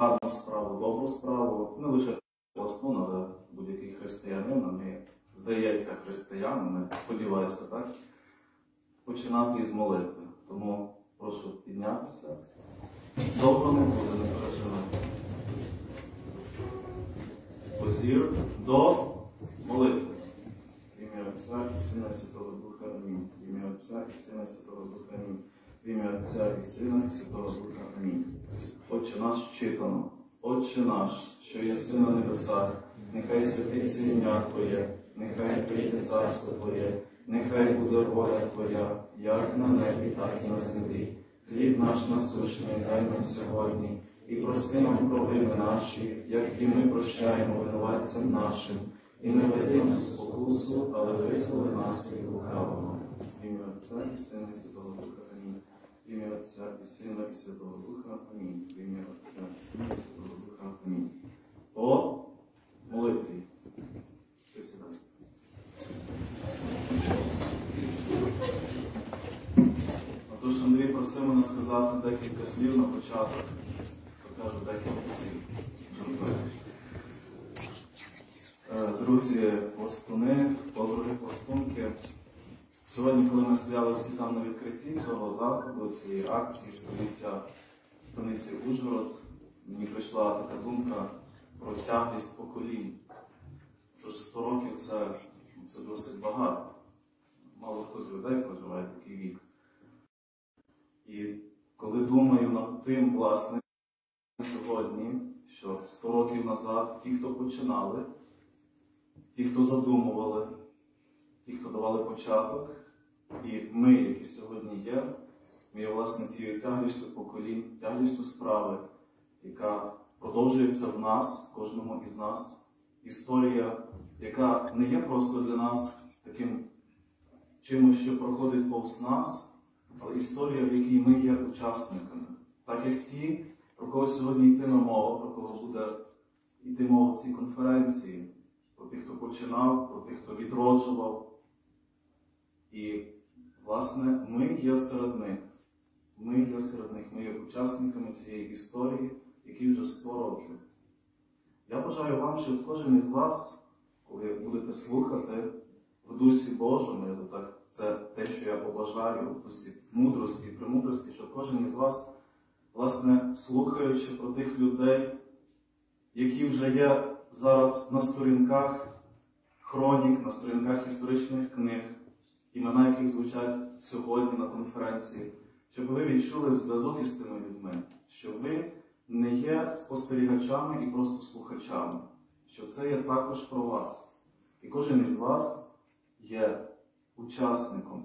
гарну справу, добру справу, не лише пластун, але будь-який християнин, а ми, здається, християнами, сподіваюся, так, починати із молитви. Тому прошу піднятися. Не буде, не переживайте. Позір до молитви. Ім'я Отця і Сина Святого Духа. Амінь. Ім'я Отця і Сина Святого Духа. Амінь. Ім'я Отця і Сина Святого Духа. Амінь. Отче наш читано, Отче наш, що єси на небесах, нехай святиться ім'я Твоє, нехай прийде царство Твоє, нехай буде воля Твоя, як на небі, так і на землі. Хліб наш насущний дай нам сьогодні, і прости нам провини наші, як і ми прощаємо винуватцям нашим, і не веди спокусу, але визволи нас від лукавого. Ім'я Отця і Сина і Святого ім'я Отця і Сина і Святого Духа. Амінь. В ім'я Отця і Сина і Святого Духа. Амінь. По молитві. Присідай. Отож, Андрій просив мене сказати декілька слів на початок. Покажу декілька слів. Е, Друзі, пластуни, подруги пластунки. Сьогодні, коли ми стояли всі там на відкритті цього заходу, цієї акції століття станиці Ужгород, мені прийшла така думка про тяглість поколінь. Тож 100 років це, це досить багато. Мало хто з людей проживає такий вік. І коли думаю над тим, власне, сьогодні, що 100 років назад ті, хто починали, ті, хто задумували, ті, хто давали початок, і ми, які сьогодні є, ми є власне тією тяглістю поколінь, тяглістю справи, яка продовжується в нас, кожному із нас. Історія, яка не є просто для нас таким чимось, що проходить повз нас, але історія, в якій ми є учасниками. Так як ті, про кого сьогодні йтиме мова, про кого буде йти мова в цій конференції, про тих, хто починав, про тих, хто відроджував. І, власне, ми є серед них. Ми є серед них, ми є учасниками цієї історії, якій вже 100 років. Я бажаю вам, щоб кожен із вас, коли будете слухати в дусі Божому, так, це те, що я побажаю в дусі мудрості премудрості, щоб кожен із вас, власне, слухаючи про тих людей, які вже є зараз на сторінках хронік, на сторінках історичних книг, імена яких звучать сьогодні на конференції, щоб ви відчули зв'язок із тими людьми, що ви не є спостерігачами і просто слухачами, що це є також про вас. І кожен із вас є учасником,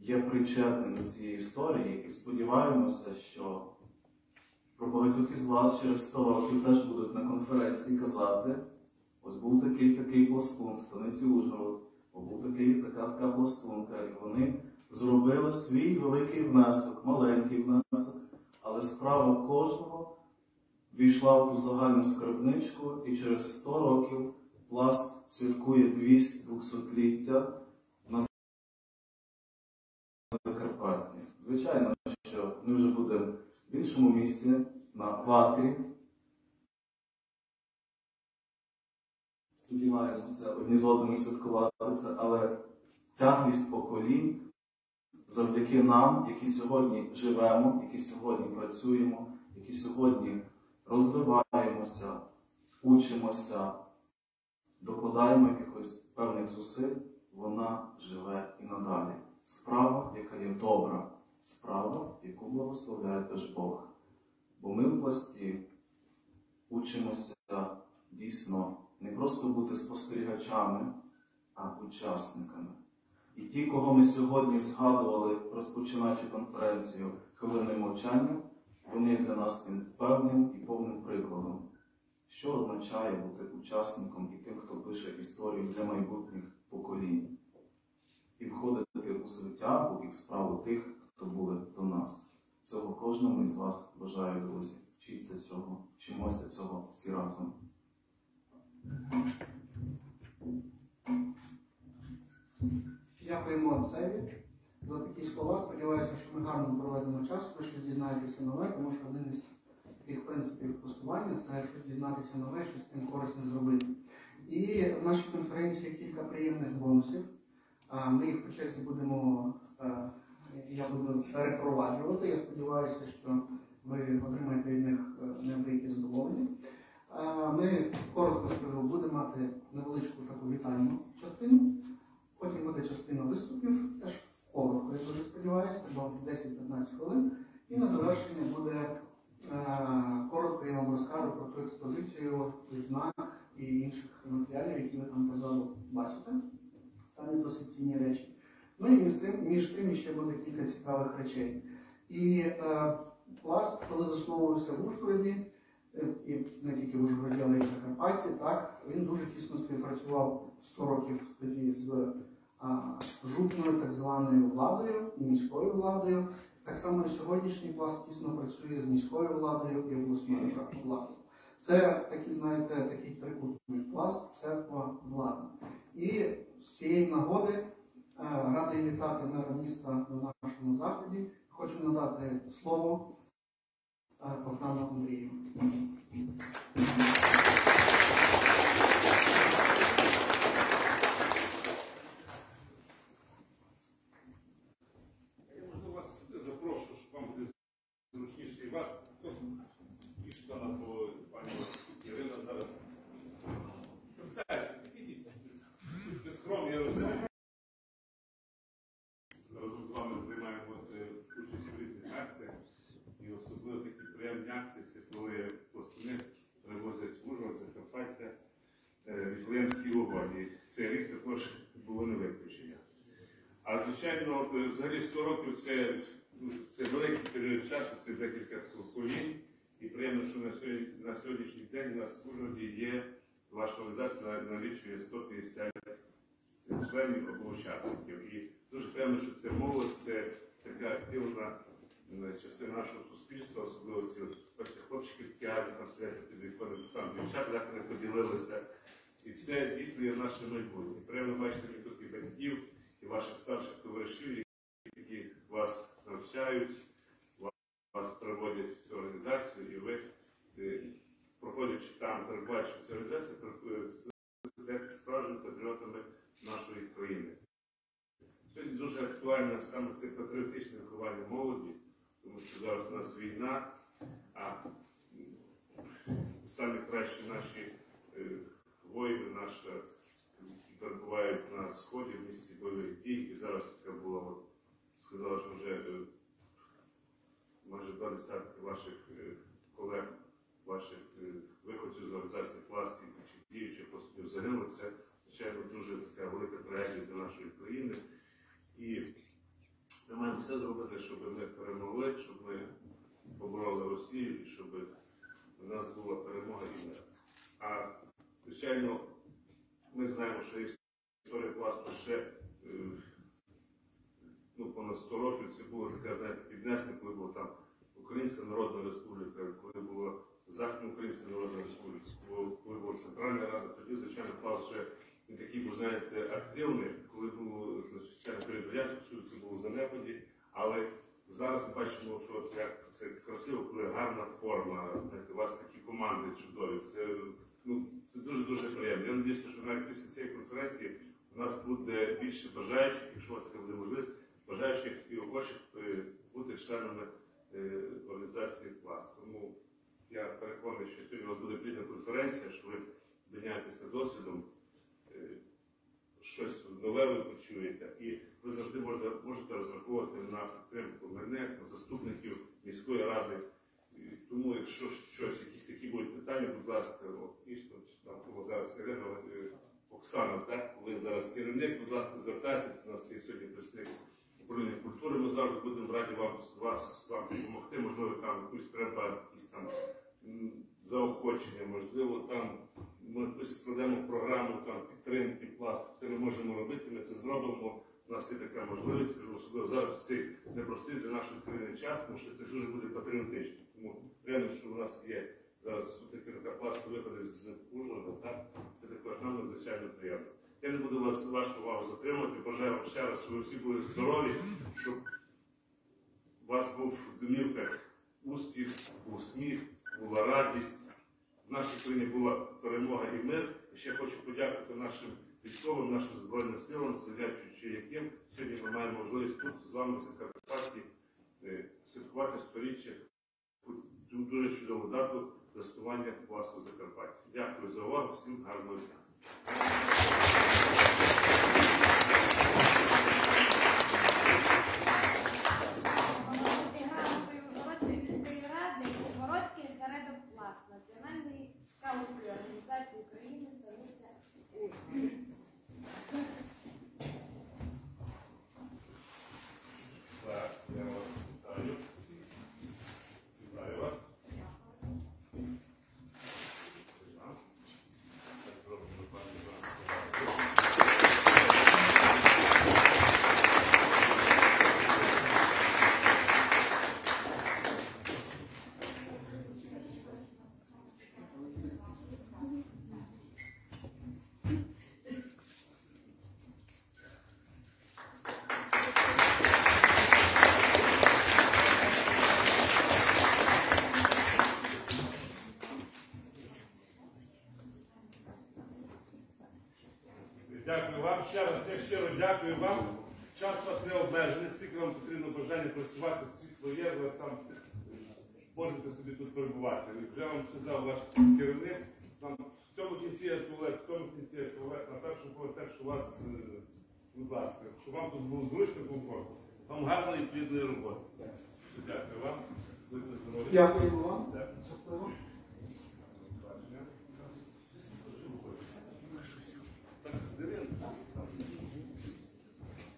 є причетним до цієї історії, і сподіваємося, що про багатьох із вас через 100 років теж будуть на конференції казати: ось був такий такий пластун, станиці Ужгород, був такий така така пластунка, і вони зробили свій великий внесок, маленький внесок, але справа кожного війшла в ту загальну скарбничку, і через 100 років пласт святкує 200-200-ліття на Закарпатті. Звичайно, що ми вже будемо в іншому місці, на ватрі. Сподіваємося, одні з одними святкувати це, але тяглість поколінь завдяки нам, які сьогодні живемо, які сьогодні працюємо, які сьогодні розвиваємося, учимося, докладаємо якихось певних зусиль, вона живе і надалі. Справа, яка є добра, справа, яку благословляє теж Бог. Бо ми в пласті учимося дійсно не просто бути спостерігачами, а учасниками. І ті, кого ми сьогодні згадували, розпочинаючи конференцію хвилиною мовчання, вони для нас тим певним і повним прикладом, що означає бути учасником і тим, хто пише історію для майбутніх поколінь, і входити у звитягу і в справу тих, хто були до нас. Цього кожному із вас бажаю, друзі. Вчіться цього, вчимося цього всі разом. Дякуємо отцеві за такі слова. Сподіваюся, що ми гарно проведемо час, ви щось дізнаєтеся нове, тому що один із таких принципів пластування це щось дізнатися нове, щось тим корисне зробити. І в нашій конференції кілька приємних бонусів. Ми їх по черзі будемо, е, я буду перепроваджувати. Я сподіваюся, що ви отримаєте від них е, неабиякі задоволення. Ми коротко скажу, будемо мати невеличку таку вітальну частину. Потім буде частина виступів, теж коротко, я дуже сподіваюся, бо 10-15 хвилин. І на завершення буде е, коротко я вам розкажу про ту експозицію відзнак і інших матеріалів, які ви там позаду бачите. Там є досить цінні речі. Ну і між тим, між тим ще буде кілька цікавих речей. І е, пласт, коли засновувався в Ужгороді, і не тільки в Ужгороді, але й в Закарпатті, так, він дуже тісно співпрацював 100 років тоді з жупною так званою владою і міською владою. Так само і сьогоднішній пласт тісно працює з міською владою і обласною владою. Це такий, знаєте, такий трикутний пласт, церква влада. І з цієї нагоди е, радий вітати мера міста на нашому заході. Хочу надати слово е, Богдану Андрію. Я можливо вас сюди запрошу, щоб вам буде зручніше і вас. І штана по пані Ірина зараз. Присядьте, підійдіть. Без скромні, я розумію. Разом з вами займаємо е, участь в різних акціях. І особливо такі приємні акції, це коли пластуни привозять в Ужгород, Закарпаття, е, Віфлеємські угоді. Цей рік також було не виключення. А звичайно, е, взагалі 100 років це, ну, це великий період часу, це декілька поколінь. І приємно, що на сьогодні, на сьогоднішній день у нас в Ужгороді є ваша організація налічує 150 членів або учасників. І дуже приємно, що це молодь, це така активна частина нашого суспільства, особливо ці хлопчики в театрі, там сидять під віконом, там дівчата, як вони поділилися. І це дійсно є наше майбутнє. Приємно бачити тут і батьків, і ваших старших товаришів, які вас навчають, вас приводять в цю організацію, і ви, е, проходячи там, перебуваючи цю організацію, стаєте справжніми патріотами нашої країни. Сьогодні дуже актуальне саме це патріотичне виховання молоді, тому що зараз у нас війна, а самі кращі наші е, воїни, які перебувають на сході в місці бойових дій, і зараз така була, сказала, що вже е, майже два десятки ваших е, колег, ваших е, виходців з організації пластів чи діючих поступів загинули. Це, звичайно, дуже така велика трагедія для нашої країни. І ми маємо все зробити, щоб ми перемогли, щоб ми побороли Росію і щоб у нас була перемога і мир. А звичайно, ми знаємо, що історія пласту ще е, ну, понад 100 років це було таке, знаєте, піднесення, коли була там Українська Народна Республіка, коли була Західноукраїнська Народна Республіка, коли, була Центральна Рада, тоді, звичайно, пласт ще не такий був, знаєте, активний, коли було, звичайно, перед Радянського Союзу це було в занепаді, але зараз бачимо, що як це красиво, коли гарна форма, знаєте, у вас такі команди чудові. Це, ну, це дуже-дуже приємно. Я сподіваюся, що навіть після цієї конференції у нас буде більше бажаючих, якщо у вас така буде можливість, бажаючих і охочих е, бути членами е, організації пласт. Тому я переконаний, що сьогодні у вас буде плідна конференція, що ви обміняєтеся досвідом, е, щось нове ви почуєте, і ви завжди можете розраховувати на підтримку мене, заступників міської ради. Тому, якщо щось, якісь такі будуть питання, будь ласка, там було зараз Ірина е, Оксана, так? Ви зараз керівник, будь ласка, звертайтеся, у нас є сьогодні представник управління культури. Ми завжди будемо раді вам вас вам допомогти. Можливо, там якусь треба якісь там заохочення, можливо, там ми якось складемо програму там підтримки пласту. Це ми можемо робити. Ми це зробимо. У нас є така можливість, кажу, особливо зараз цей непростий для нашої країни час, тому що це дуже буде патріотично. Тому приємно, що у нас є зараз заступник пласту виходить з Ужгорода, так? Це також нам надзвичайно приємно. Я не буду вас вашу увагу затримувати. Бажаю вам ще раз, щоб ви всі були здорові, щоб у вас був в домівках успіх, був сміх, була радість. В нашій країні була перемога і мир. І ще хочу подякувати нашим військовим, нашим Збройним силам, завдячуючи яким сьогодні ми маємо можливість тут з вами в Закарпатті е, святкувати сторіччя дуже чудову дату заснування пласту Закарпаття. Дякую за увагу, всім гарного дня. Національної скаутської організації України Так, я вас вітаю. Вітаю вас. Так, зробимо пані Іванко. Дякую вам ще раз. Я щиро дякую вам. Час у вас не обмежений, скільки вам потрібно бажання працювати, світло є, ви там можете собі тут перебувати. Вже вам сказав ваш керівник, там в цьому кінці є туалет, в цьому кінці є туалет, на першому поверсі, так що у вас, е, будь ласка, щоб вам тут було зручно, комфортно. Вам гарної і плідної роботи. Дякую вам. Будьте здорові. Дякуємо вам. Дякую. Щасливо. Так, Зирин.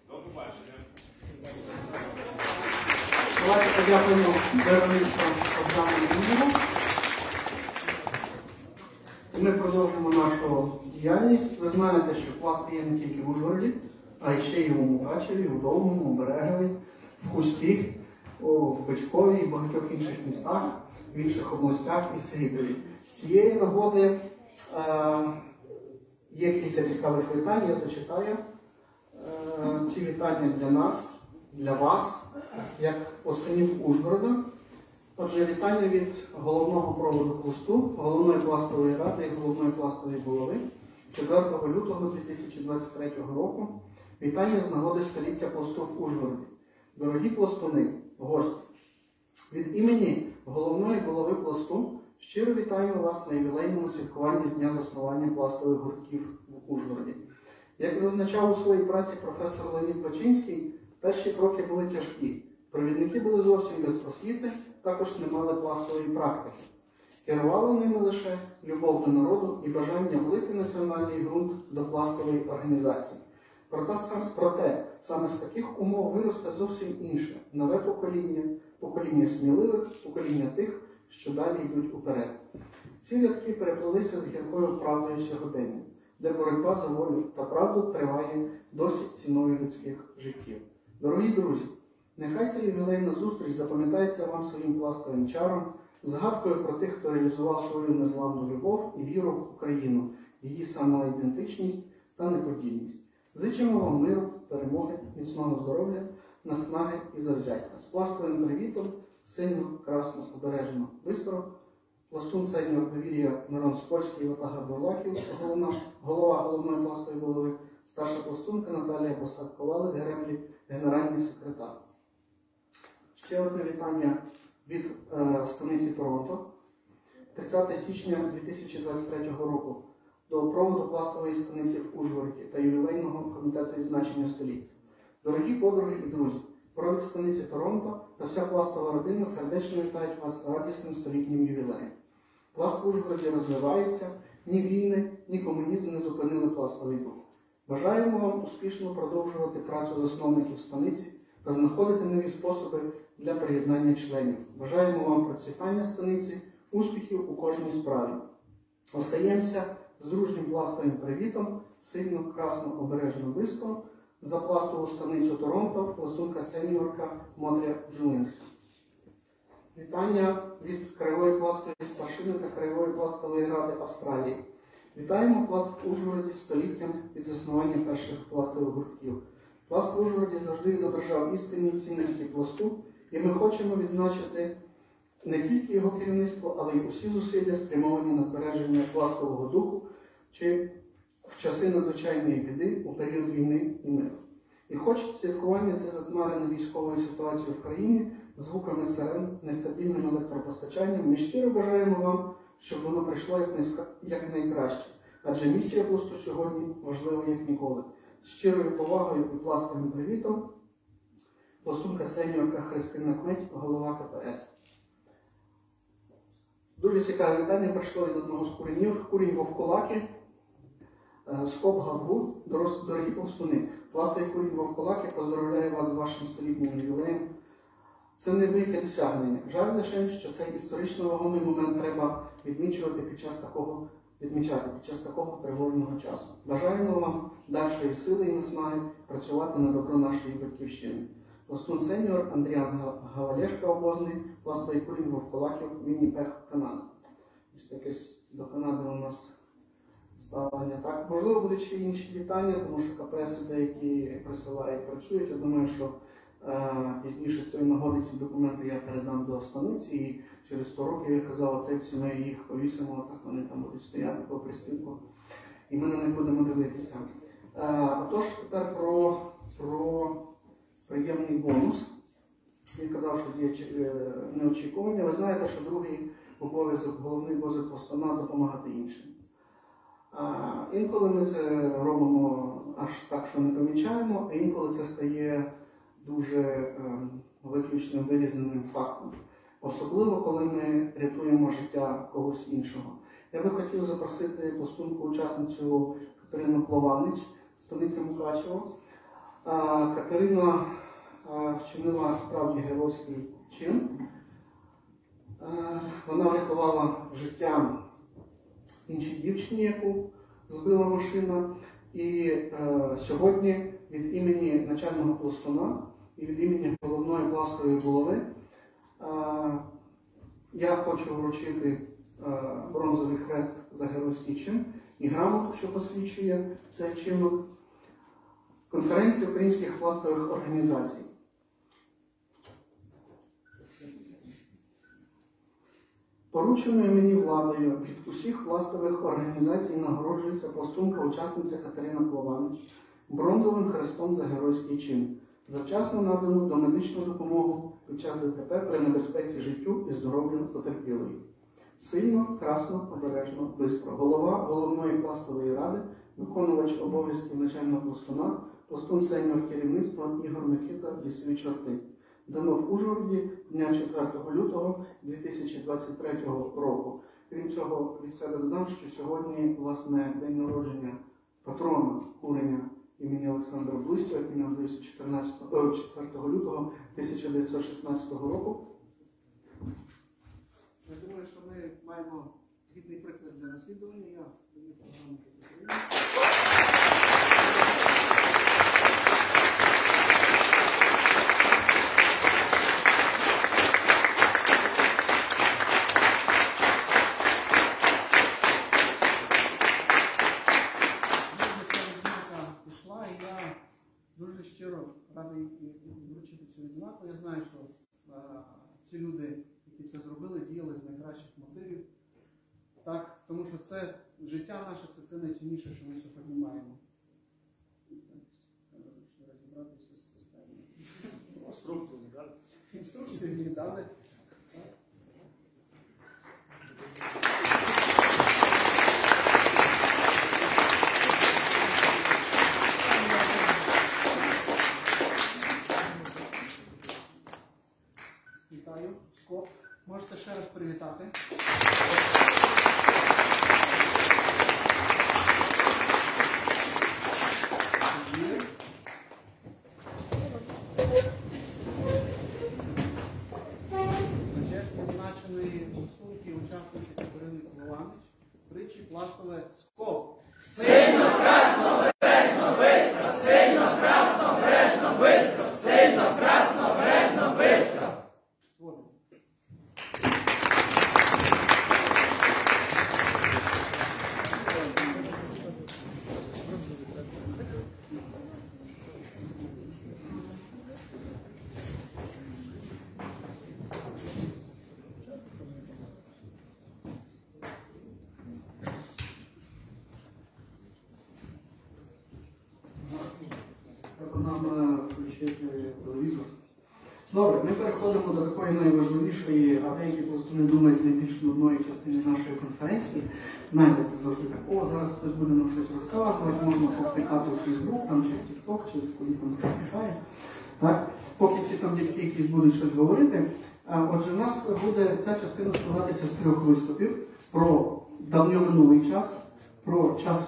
До побачення. Подякуємо журналістам Богдану Юрію. Ми продовжимо нашу діяльність. Ви знаєте, що пласт є не тільки в Ужгороді, а ще й у Мукачеві, у Довгому, у Берегові, в Хусті, в Бичкові в багатьох інших містах, в інших областях і Сріброві. З цієї нагоди е, є кілька цікавих вітань, я зачитаю. Е, ці вітання для нас, для вас, як останів Ужгорода. Отже, вітання від головного проводу пласту, головної пластової ради і головної пластової голови 4 лютого 2023 року. Вітання з нагоди століття пласту в Ужгороді. Дорогі пластуни, гості, від імені головної голови пласту щиро вітаю вас на ювілейному святкуванні з дня заснування пластових гуртків в Ужгороді. Як зазначав у своїй праці професор Леонід Бачинський, перші кроки були тяжкі. Провідники були зовсім без освіти, також не мали пластової практики. Керувало ними лише любов до народу і бажання влити національний ґрунт до пластової організації. Проте, сам- проте саме з таких умов виросте зовсім інше нове покоління, покоління сміливих, покоління тих, що далі йдуть уперед. Ці рядки переплелися з гіркою правдою сьогодення, де боротьба за волю та правду триває досить ціною людських життів. Дорогі друзі, нехай ця ювілейна зустріч запам'ятається вам своїм пластовим чаром, згадкою про тих, хто реалізував свою незламну любов і віру в Україну, її самоідентичність та неподільність. Зичимо вам миру, перемоги, міцного здоров'я, наснаги і завзяття. З пластовим привітом, сильно, красно, обережно, бистро. Пластун сеньор довір'я Мирон Спольський, Ватага Бурлаків, головна, голова головної пластової голови, старша пластунка Наталія Посадковали, Гереблі, генеральний секретар. Ще одне вітання від е, станиці Торонто. 30 січня 2023 року до проводу пластової станиці в Ужгороді та ювілейного комітету відзначення століття. Дорогі подруги і друзі, провід станиці Торонто та вся пластова родина сердечно вітають вас радісним столітнім ювілеєм. Пласт в Ужгороді розвивається, ні війни, ні комунізм не зупинили пластовий дух. Бажаємо вам успішно продовжувати працю засновників станиці та знаходити нові способи для приєднання членів. Бажаємо вам процвітання станиці, успіхів у кожній справі. Остаємося з дружнім пластовим привітом, сильно, красно, обережно, близько за пластову станицю Торонто, пластунка сеньорка Модря Бжилинська. Вітання від Краєвої пластової старшини та Краєвої пластової ради Австралії. Вітаємо пласт Ужгороді століттям від заснування перших пластових гуртків. Пласт Ужгороді завжди відображав істинні цінності пласту, і ми хочемо відзначити не тільки його керівництво, але й усі зусилля спрямовані на збереження пластового духу чи в часи надзвичайної біди у період війни і миру. І хоч святкування це затмарене військовою ситуацією в країні, звуками сирен, нестабільним електропостачанням, ми щиро бажаємо вам, щоб воно прийшло як, найкраще. Адже місія пусту сьогодні важлива як ніколи. З щирою повагою і пластовим привітом Пластунка сеньорка Христина Кметь, голова КПС. Дуже цікаве вітання прийшло від одного з куренів. Курінь Вовкулаки. Е, Скоп дорос- дорогі пластуни. Пластовий курінь Вовкулаки поздравляю вас з вашим столітнім ювілеєм. Це невелике досягнення. Жаль лише, що цей історично вагомий момент треба відмічувати під час такого відмічати під час такого тривожного часу. Бажаємо вам дальшої сили і наснаги працювати на добро нашої батьківщини. Пластун сеньор Андріан Га- Гавалешка обозний, пластовий курінь Вовкулаків, Вінніпех, Канада. Ось с- до Канади у нас ставлення. Так, можливо, будуть ще інші вітання, тому що КПС деякі присилають, працюють. Я думаю, що е, пізніше з цієї нагоди ці документи я передам до станиці і через 100 років, я казав, отець, ми їх повісимо, так вони там будуть стояти по пристінку, і ми на них будемо дивитися. Е, отож, тепер про, про приємний бонус. Він казав, що є е, неочікування. Ви знаєте, що другий обов'язок, головний обов'язок пластуна допомагати іншим. А, інколи ми це робимо аж так, що не помічаємо, а інколи це стає дуже ем, виключним вирізненим фактом. Особливо, коли ми рятуємо життя когось іншого. Я би хотів запросити пластунку учасницю Катерину Плованич, станиця Мукачево. А, Катерина вчинила справді геройський чин. Вона врятувала життя іншій дівчині, яку збила машина. І е, сьогодні від імені начального пластуна і від імені головної пластової голови я хочу вручити бронзовий хрест за геройський чин і грамоту, що посвідчує цей чинок конференції українських пластових організацій. Порученою мені владою від усіх пластових організацій нагороджується пластунка учасниця Катерина Плованич бронзовим хрестом за геройський чин, за вчасно надану домедичну допомогу під час ДТП при небезпеці життю і здоров'ю потерпілої. Сильно, красно, обережно, бистро. Голова головної пластової ради, виконувач обов'язків начального пластуна, пластун сеньор керівництва Ігор Микита Лісові чорти. Дано в Ужгороді дня 4 лютого 2023 року. Крім цього, від себе додам, що сьогодні власне день народження патрона курення імені Олександра Блистя, який народився 14, 4 лютого 1916 року. Я думаю, що ми маємо гідний приклад для наслідування. Я даю програму Катерині. Дуже ця відзнака пішла, і я дуже щиро радий і- і вручити цю відзнаку. Я знаю, що е, ці люди, які це зробили, діяли з найкращих мотивів. Так, тому що це життя наше, це, це найцінніше, що ми сьогодні маємо. Розібратися з системою. Інструкцію не дали. Інструкції мені дали. Вітаю, Скоп. Можете ще раз привітати. Честь відзначеної студії учасниці Катерини Колованич, притчі пластове скоп. Сильно, красно, бережно, бистро. ми переходимо до такої найважливішої, а деякі просто не думають найбільш нудної частини нашої конференції. Знаєте, це завжди так, о, зараз хтось буде нам щось розказувати, можна повтикати в Фейсбук там, чи в Тікток, чи куди там хто втикає. Так? Поки ці там дядьки якісь будуть щось говорити. А, Отже, у нас буде ця частина складатися з трьох виступів про давньоминулий час,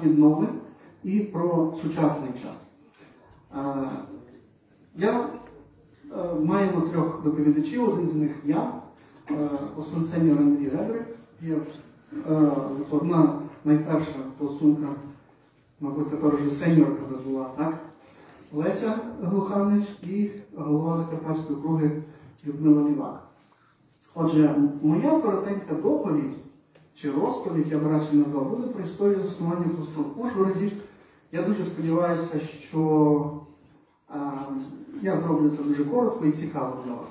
про час і про сучасний час. Я е, маємо трьох доповідачів, один з них я, е, Осунсеньор Андрій Ребрик, є е, одна найперша пластунка, мабуть, тепер вже сеньорка була, так? Леся Глуханич і голова Закарпатської округи Людмила Лівак. Отже, моя коротенька доповідь чи розповідь, я б радше назвав, буде про історію заснування в Ужгороді. Я дуже сподіваюся, що а, я зроблю це дуже коротко і цікаво для вас.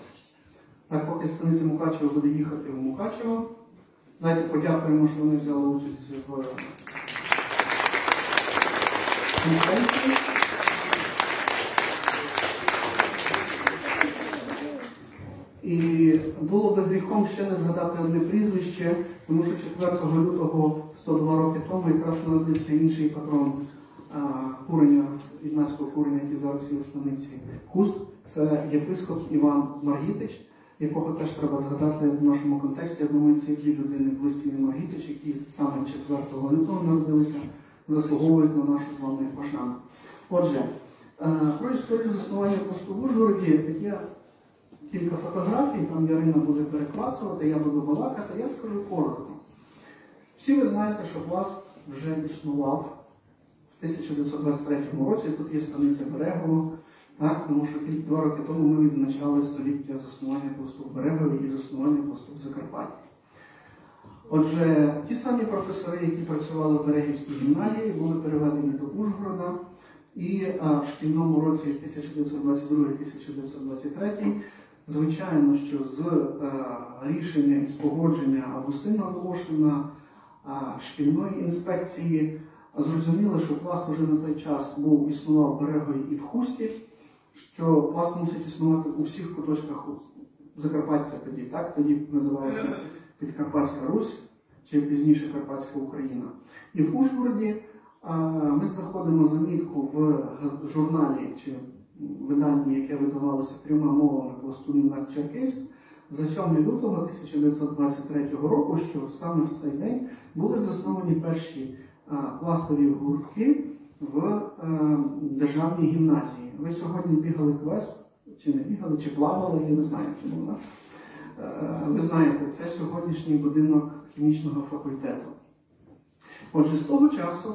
Так, поки станиця Мукачева буде їхати в Мукачево, давайте подякуємо, що вони взяли участь в конференції. І було би гріхом ще не згадати одне прізвище, тому що 4 лютого 102 роки тому якраз народився інший патрон а, курення, ігнатського курення, який зараз є в станиці Хуст. Це єпископ Іван Маргітич, якого теж треба згадати в нашому контексті. Я думаю, ці дві людини близькі Маргітич, які саме 4 лютого народилися, заслуговують на нашу з вами пошану. Отже, е, про історію заснування посту в Ужгороді є кілька фотографій, там Ярина буде перекласувати, я буду балакати, я скажу коротко. Всі ви знаєте, що пласт вже існував в 1923 році, тут є станиця Берегово, так, тому що два роки тому ми відзначали століття заснування пласту в Берегові і заснування пласту в Закарпатті. Отже, ті самі професори, які працювали в Берегівській гімназії, були переведені до Ужгорода, і а, в шкільному році 1922-1923 Звичайно, що з е, рішення і з погодження Августина Волошина, е, шкільної інспекції зрозуміли, що пласт вже на той час був існував в і в Хусті, що пласт мусить існувати у всіх куточках Закарпаття тоді, так? Тоді називалося Підкарпатська Русь чи пізніше Карпатська Україна. І в Ужгороді е, ми знаходимо замітку в журналі чи виданні, яке видавалося трьома мовами пластунів на Черкес, за 7 лютого 1923 року, що саме в цей день були засновані перші а, пластові гуртки в е, державній гімназії. Ви сьогодні бігали квест, чи не бігали, чи плавали, я не знаю. Да? Е, Ви знаєте, це сьогоднішній будинок хімічного факультету. Отже, з того часу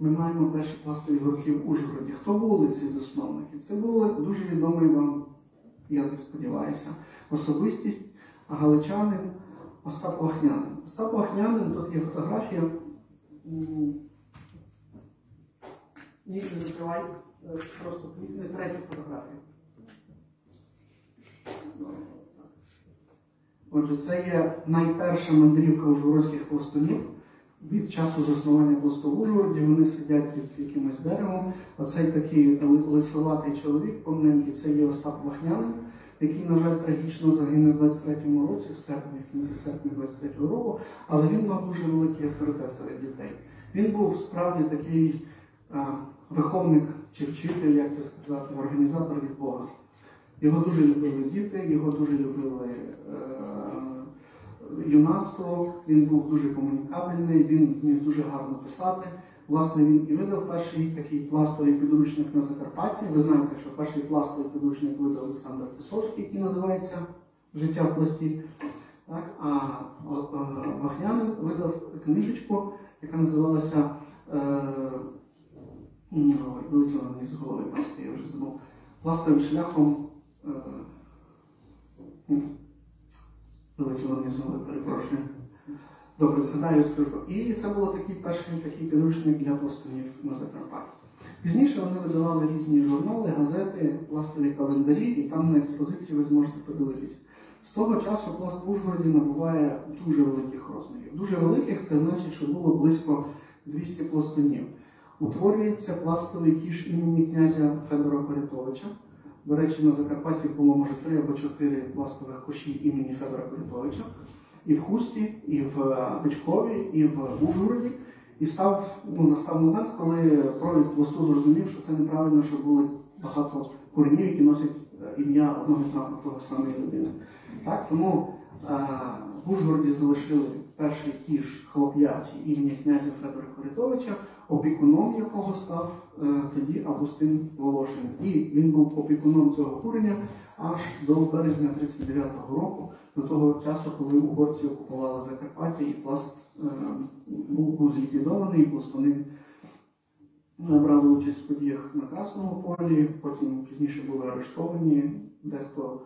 ми маємо перші пластові гуртки в Ужгороді. Хто були ці засновники? Це були дуже відомий вам, я так сподіваюся, особистість галичанин Остап Вахнянин. Остап Вахнянин, тут є фотографія. Ні, не закривай, е, просто клікни третю фотографію. Отже, це є найперша мандрівка ужгородських пластунів від часу заснування пласту в Ужгороді. Вони сидять під якимось деревом. Оцей такий ли- лисоватий чоловік, помненький, це є Остап Вахнянин, який, на жаль, трагічно загинув у 23-му році, в серпні, в кінці серпня 23-го року, але він мав дуже великий авторитет серед дітей. Він був справді такий а, виховник чи вчитель, як це сказати, організатор від Бога. Його дуже любили діти, його дуже любили е, юнацтво, він був дуже комунікабельний, він вмів дуже гарно писати. Власне, він і видав перший такий пластовий підручник на Закарпатті. Ви знаєте, що перший пластовий підручник видав Олександр Тисовський, який називається Життя в пласті. Так? А Вахнянин видав книжечку, яка називалася е, вилетіла мені з голови, я вже забув. Пластовим шляхом. Е, м, вилетіло мені з перепрошую. Добре, згадаю, скажу. І це було такий перший такий підручник для пластунів на Закарпатті. Пізніше вони видавали різні журнали, газети, пластові календарі, і там на експозиції ви зможете подивитися. З того часу пласт в Ужгороді набуває дуже великих розмірів. Дуже великих це значить, що було близько 200 пластунів. Утворюється пластовий кіш імені князя Федора Порятовича. До речі, на Закарпатті було може три або чотири пластових кущі імені Федора Курітовича. І в Хусті, і в е, Бичкові, і в Ужгороді. І став, ну, настав момент, коли провід пласту зрозумів, що це неправильно, що були багато коренів, які носять е, ім'я одного і того самої людини. Так, тому е, в Ужгороді залишили перший ті ж хлоп'яті імені князя Федора Коритовича, опікуном якого став е, тоді Августин Волошин. І він був опікуном цього куреня аж до березня 39-го року, до того часу, коли угорці окупували Закарпаття і пласт е, був, зліквідований, і пластуни е, брали участь в подіях на Красному полі, потім пізніше були арештовані, дехто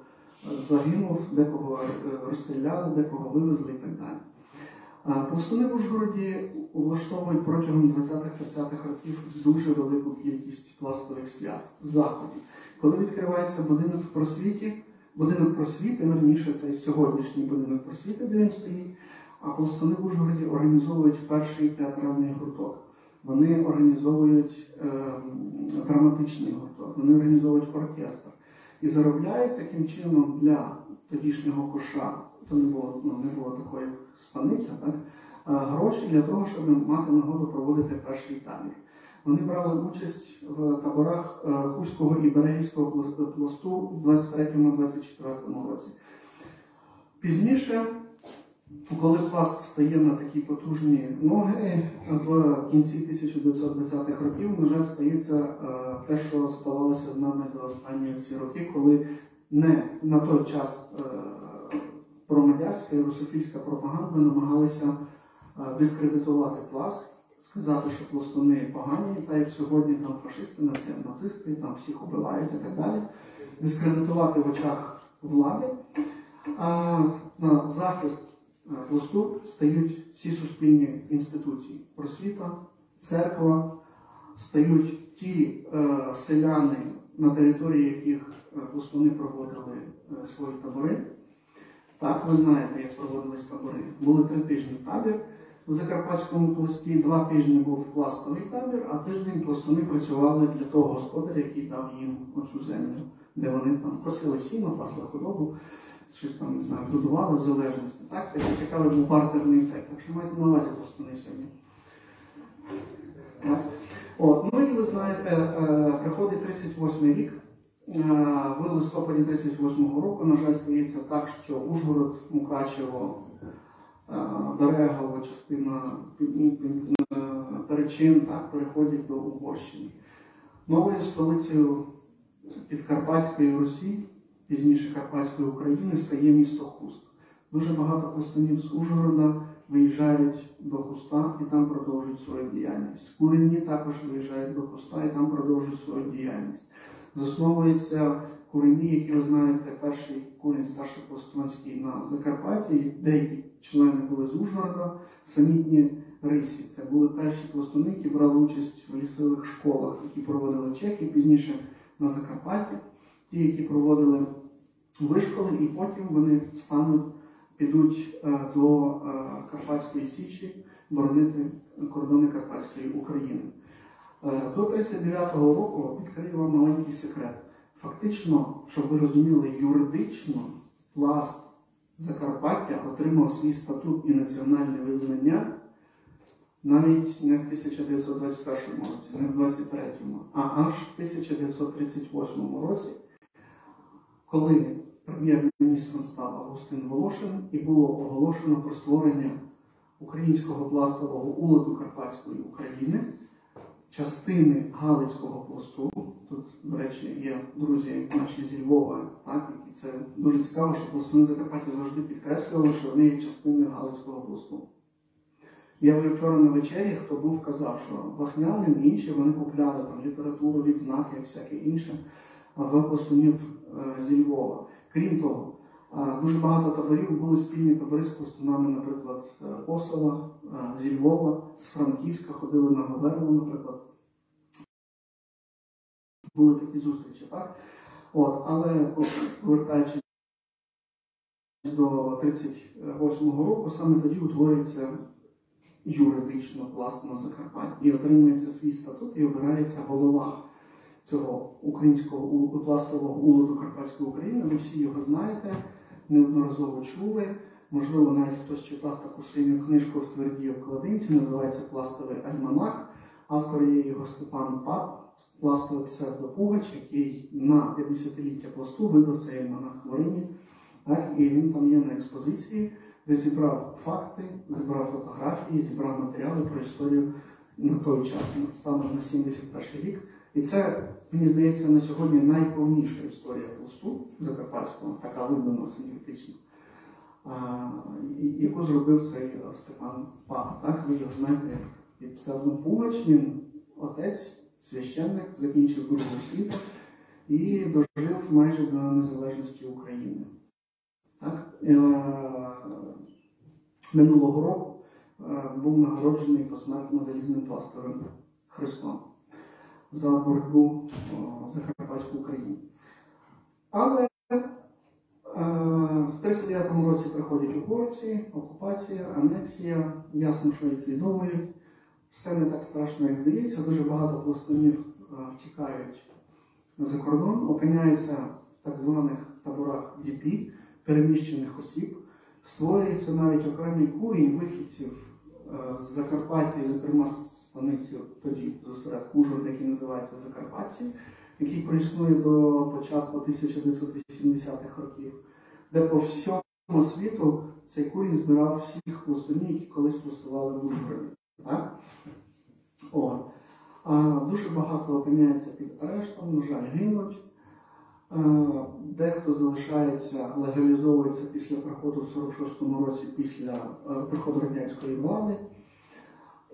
загинув, декого е, розстріляли, декого вивезли і так далі. А Пластуни в Ужгороді влаштовують протягом 20-30-х років дуже велику кількість пластових свят, заходів. Коли відкривається будинок в просвіті, будинок просвіти, верніше, це сьогоднішній будинок просвіти, де він стоїть, а пластуни в Ужгороді організовують перший театральний гурток. Вони організовують е, драматичний гурток, вони організовують оркестр і заробляють таким чином для тодішнього коша, то не було, ну, не було такої станиця, так, е, гроші для того, щоб мати нагоду проводити перший табір. Вони брали участь в таборах Кузького і Берегівського плас- пласту в 23-24 році. Пізніше, коли пласт стає на такі потужні ноги, в кінці 1920-х років, на жаль, стається е, те, що ставалося з нами за останні ці роки, коли не на той час е, промадярська і русофільська пропаганда намагалися е, дискредитувати пласт, сказати, що пластуни погані, так як сьогодні там фашисти, нацисти, там всіх убивають і так далі, дискредитувати в очах влади. А на захист е, пласту стають всі суспільні інституції: просвіта, церква, стають ті е, селяни, на території яких е, пластуни проводили е, свої табори. Так, ви знаєте, як проводились табори. Були три тижні табір в Закарпатському пласті, два тижні був пластовий табір, а тиждень пластуни працювали для того господаря, який дав їм оцю землю, де вони там просили сіно, пасли худобу, щось там не знаю, будували в залежності. Так, такий цікавий був бартерний сектор. Що маєте на увазі пластуни сьогодні? От, ну і ви знаєте, е, приходить 38 й рік. Е, В листопаді 38-го року, на жаль, стається так, що Ужгород, Мукачево, е, частина Пів- ну, Перечин так, переходять до Угорщини. Новою столицею Підкарпатської Русі, пізніше Карпатської України, стає місто Хуст. Дуже багато пластунів з Ужгорода виїжджають до Хуста і там продовжують свою діяльність. Курені також виїжджають до Хуста і там продовжують свою діяльність. Засновуються курені, які ви знаєте, перший курінь старший пластунський на Закарпатті. Деякі члени були з Ужгорода, самітні рисі. Це були перші пластуни, які брали участь в лісових школах, які проводили чеки пізніше на Закарпатті, ті, які проводили вишколи, і потім вони стануть, підуть е, до е, Карпатської Січі боронити кордони Карпатської України. Е, До 39-го року відкрию вам маленький секрет. Фактично, щоб ви розуміли, юридично пласт Закарпаття отримав свій статут і національне визнання навіть не в 1921 році, не в 23-му, а аж в 1938 році, коли прем'єр-міністром став Августин Волошин і було оголошено про створення українського пластового уладу Карпатської України, частини Галицького пласту. Тут, до речі, є друзі наші зі Львова, так, які це дуже цікаво, що пластуни Закарпаття завжди підкреслювали, що вони є частиною Галицького пласту. Я вже вчора на вечері, хто був, казав, що Вахнянин і інші вони купляли там літературу, відзнаки, і всяке інше в пластунів зі Львова. Крім того, е, дуже багато таборів були спільні табори з пластунами, наприклад, е, Косова, е, зі Львова, з Франківська ходили на Говерло, наприклад. Були такі зустрічі, так? От, але повертаючись до 38-го року, саме тоді утворюється юридично пласт на Закарпатті і отримується свій статут і обирається голова цього українського пластового улоду Карпатської України. Ви всі його знаєте, неодноразово чули. Можливо, навіть хтось читав таку синю книжку в твердій обкладинці, називається Пластовий альманах. Автор є його Степан Пап, пластовий псевдопугач, який на 50-ліття пласту видав цей альманах в Римі. І він там є на експозиції, де зібрав факти, зібрав фотографії, зібрав матеріали про історію на той час, станом на 71 рік. І це, мені здається, на сьогодні найповніша історія пласту Закарпатського, така видана синтетична, яку зробив цей е, Степан Пак. Так, ви його знаєте під псевдом він отець, священник, закінчив Другу світу і дожив майже до незалежності України. Так? Е, Минулого року е, був нагороджений посмертно залізним пластовим Христом за боротьбу о, за Карпатську Україну. Але е, в 39-му році приходять угорці, окупація, анексія, ясно, що ліквідовують. Все не так страшно, як здається. Дуже багато пластунів е, втікають за кордон, опиняються в так званих таборах ДП, переміщених осіб. Створюється навіть окремий курінь вихідців е, з Закарпаття, зокрема, станиці тоді зосередку Ужгорода, який називається Закарпатці, який проіснує до початку 1980-х років, де по всьому світу цей курінь збирав всіх пластунів, які колись пластували в Ужгороді. Так? Дуже багато опиняється під арештом, на жаль, гинуть. Е, Дехто залишається, легалізовується після приходу в 46-му році, після е, приходу радянської влади.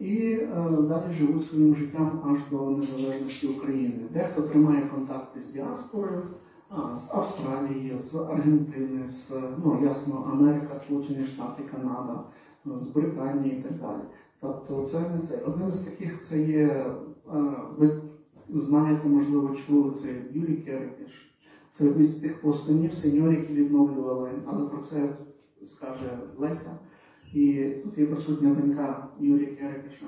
І е, далі живуть своїм життям аж до незалежності України. Дехто тримає контакти з діаспорою, з Австралії, з Аргентини, з ну, ясно, Америка, Сполучені Штати, Канада, з Британії і так далі. Тобто це не це. Одним з таких це є, е, ви знаєте, можливо, чули, це Юрій Керекеш. Це з тих пластунів, сеньорів, які відновлювали, але про це скаже Леся. І тут є присутня донька Юрія Керекеша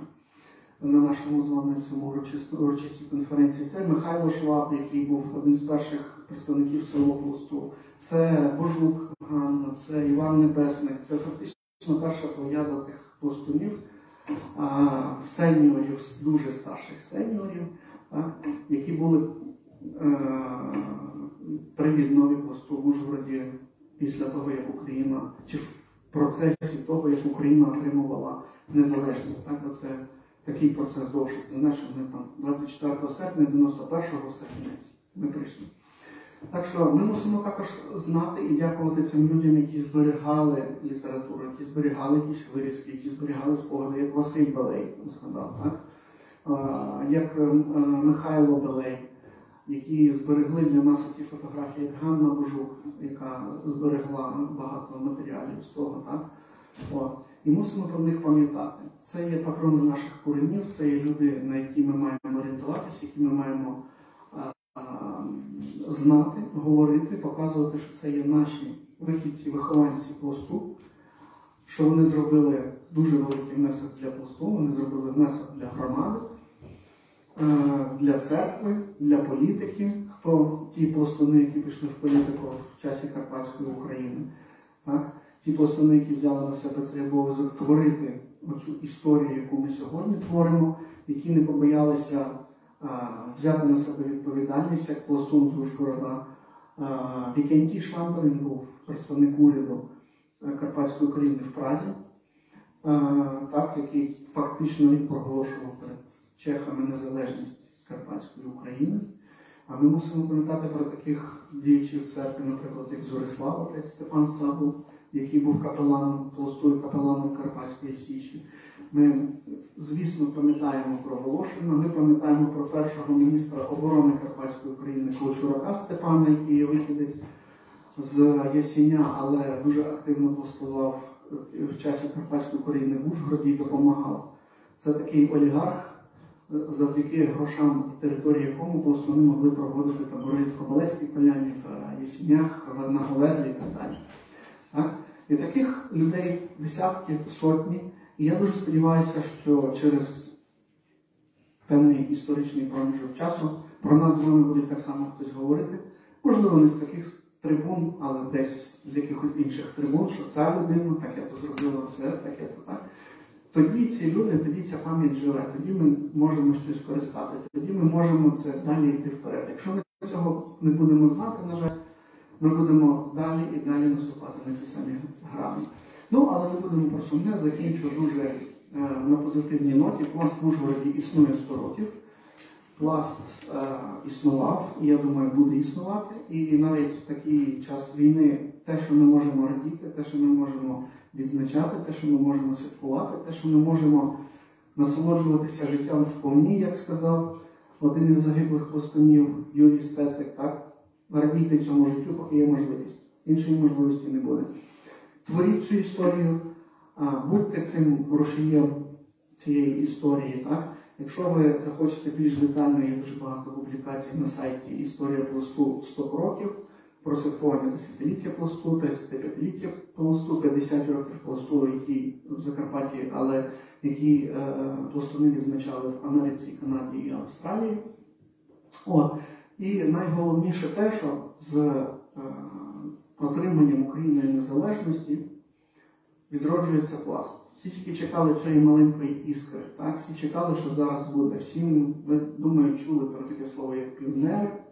на нашому з вами цьому урочистій конференції. Це Михайло Шваб, який був один з перших представників село Пласту. Це Божук Ганна, це Іван Небесник. Це фактично перша плеяда тих пластунів, сеньорів, дуже старших сеньорів, які були е, при віднові пласту в Ужгороді після того, як Україна, чи процесі того, як Україна отримувала незалежність. Так, оце такий процес довший. Це не що ми там 24 серпня 91-го все кінець. Ми прийшли. Так що ми мусимо також знати і дякувати цим людям, які зберігали літературу, які зберігали якісь вирізки, які зберігали спогади, як Василь Белей згадав, так? Як е, Михайло Белей, які зберегли для нас ті фотографії, Ганна Божук, яка зберегла багато матеріалів з того. Так? От. І мусимо про них пам'ятати. Це є патрони наших коренів, це є люди, на які ми маємо орієнтуватися, які ми маємо а, знати, говорити, показувати, що це є наші вихідці, вихованці пласту, що вони зробили дуже великий внесок для пласту, вони зробили внесок для громади, для церкви, для політики, хто ті пластуни, які пішли в політику в часі Карпатської України. Так? Ті пластуни, які взяли на себе цей обов'язок творити оцю історію, яку ми сьогодні творимо, які не побоялися а, взяти на себе відповідальність як пластун з Ужгорода. Вікентій Швамба, він був представник уряду е, Карпатської України в Празі, так, який фактично він проголошував перед чехами незалежність Карпатської України. А ми мусимо пам'ятати про таких діячів церкви, наприклад, як Зорислав, отець Степан Сабу, який був капеланом, пластою капеланом Карпатської Січі. Ми, звісно, пам'ятаємо про Волошина, ми пам'ятаємо про першого міністра оборони Карпатської України Клочурака Степана, який є вихідець з Ясіня, але дуже активно пластував е, в часі Карпатської України в Ужгороді і допомагав. Це такий олігарх, завдяки грошам і території якому пластуни могли проводити табори в Кобилецькій поляні, в Ясінях, на Говерлі і так далі. Так? І таких людей десятки, сотні. І я дуже сподіваюся, що через певний історичний проміжок часу Про нас з вами будуть так само хтось говорити. Можливо, не з таких трибун, але десь з якихось інших трибун, що ця людина, так я то зробила, це, так я то так. Тоді ці люди, тоді ця пам'ять живе, тоді ми можемо щось користати, тоді ми можемо це далі йти вперед. Якщо ми цього не будемо знати, на жаль, ми будемо далі і далі наступати на ті самі грани. Ну, але не будемо про сумне, закінчу дуже е, на позитивній ноті. Пласт в Ужгороді існує 100 років. Пласт е, існував, і я думаю, буде існувати. І навіть в такий час війни те, що ми можемо радіти, те, що ми можемо відзначати, те, що ми можемо святкувати, те, що ми можемо насолоджуватися життям вповні, як сказав один із загиблих пластунів Юрій Стецик, так? Радійте цьому життю, поки є можливість. Іншої можливості не буде. Творіть цю історію, будьте цим рушієм цієї історії. Так? Якщо ви захочете більш детально, є дуже багато публікацій на сайті Історія пласту 100 років, про святкування десятиліття пласту, 35-ліття пласту, 50 років пласту, які в Закарпатті, але які е, пластуни відзначали в Америці, Канаді і Австралії. От. І найголовніше те, що з е, отриманням Україною незалежності відроджується пласт. Всі тільки чекали цієї маленької іскри. Так? Всі чекали, що зараз буде. Всі, ви думаю, чули про таке слово, як піонер,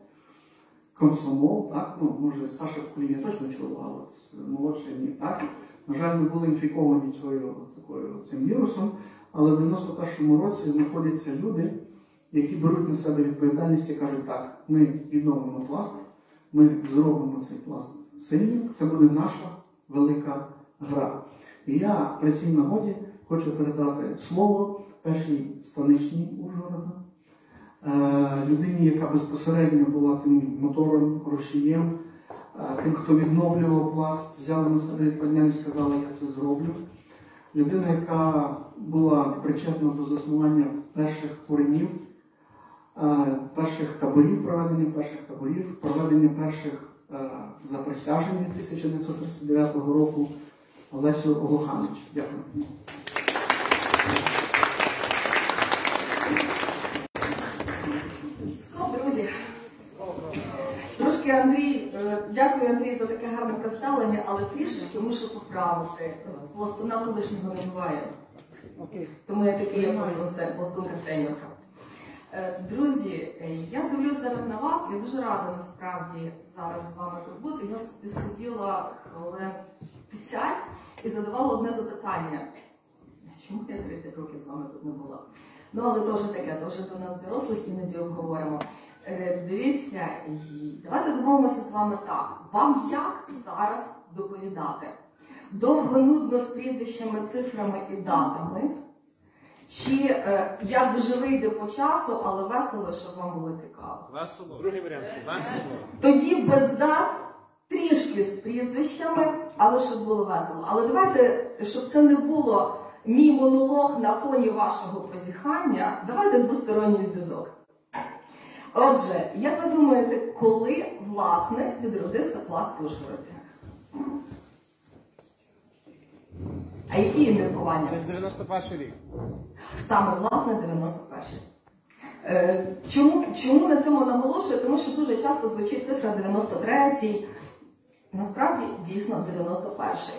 комсомол. Так? Ну, може, старше покоління точно чуло, а от молодше ні. Так? На жаль, ми були інфіковані цією, такою, цим вірусом, але в 91-му році знаходяться люди, які беруть на себе відповідальність і кажуть, так, ми відновимо пласт, ми зробимо цей пласт сильним, це буде наша велика гра. І я при цій нагоді хочу передати слово першій станичній Ужгорода, е, людині, яка безпосередньо була тим мотором, рушієм, е, тим, хто відновлював пласт, взяла на себе відповідальність, сказала, я це зроблю. Людина, яка була причетна до заснування перших коренів, е, перших таборів, проведення перших таборів, проведення перших е, заприсяжень 1939 року Олесю Олоханович. Дякую. Стоп, друзі. Трошки Андрій, е, дякую Андрій за таке гарне представлення, але трішки мушу поправити. Пластуна колишнього не буває. Тому я такий пластун- пластунка сеньорка. Е, Друзі, е, я дивлюсь зараз на вас. Я дуже рада насправді зараз з вами тут бути. Я сиділа хвилин 50 і задавала одне запитання. Чому я 30 років з вами тут не була? Ну, але вже таке, то вже до нас дорослих іноді обговоримо. Е, Дивіться, давайте домовимося з вами так. Вам як зараз доповідати? Довго нудно з прізвищами, цифрами і датами? Чи е, як вже вийде по часу, але весело, щоб вам було цікаво? Весело. Другий варіант. Весело. Тоді без дат, трішки з прізвищами, але щоб було весело. Але давайте, щоб це не було мій монолог на фоні вашого позіхання, давайте двосторонній зв'язок. Отже, як ви думаєте, коли власне відродився пласт в Ужгороді? А які є міркування? Десь 91 рік. Саме власне 91-й. Е, Чому, чому на цьому наголошую? Тому що дуже часто звучить цифра 93-й. Насправді дійсно 91-й.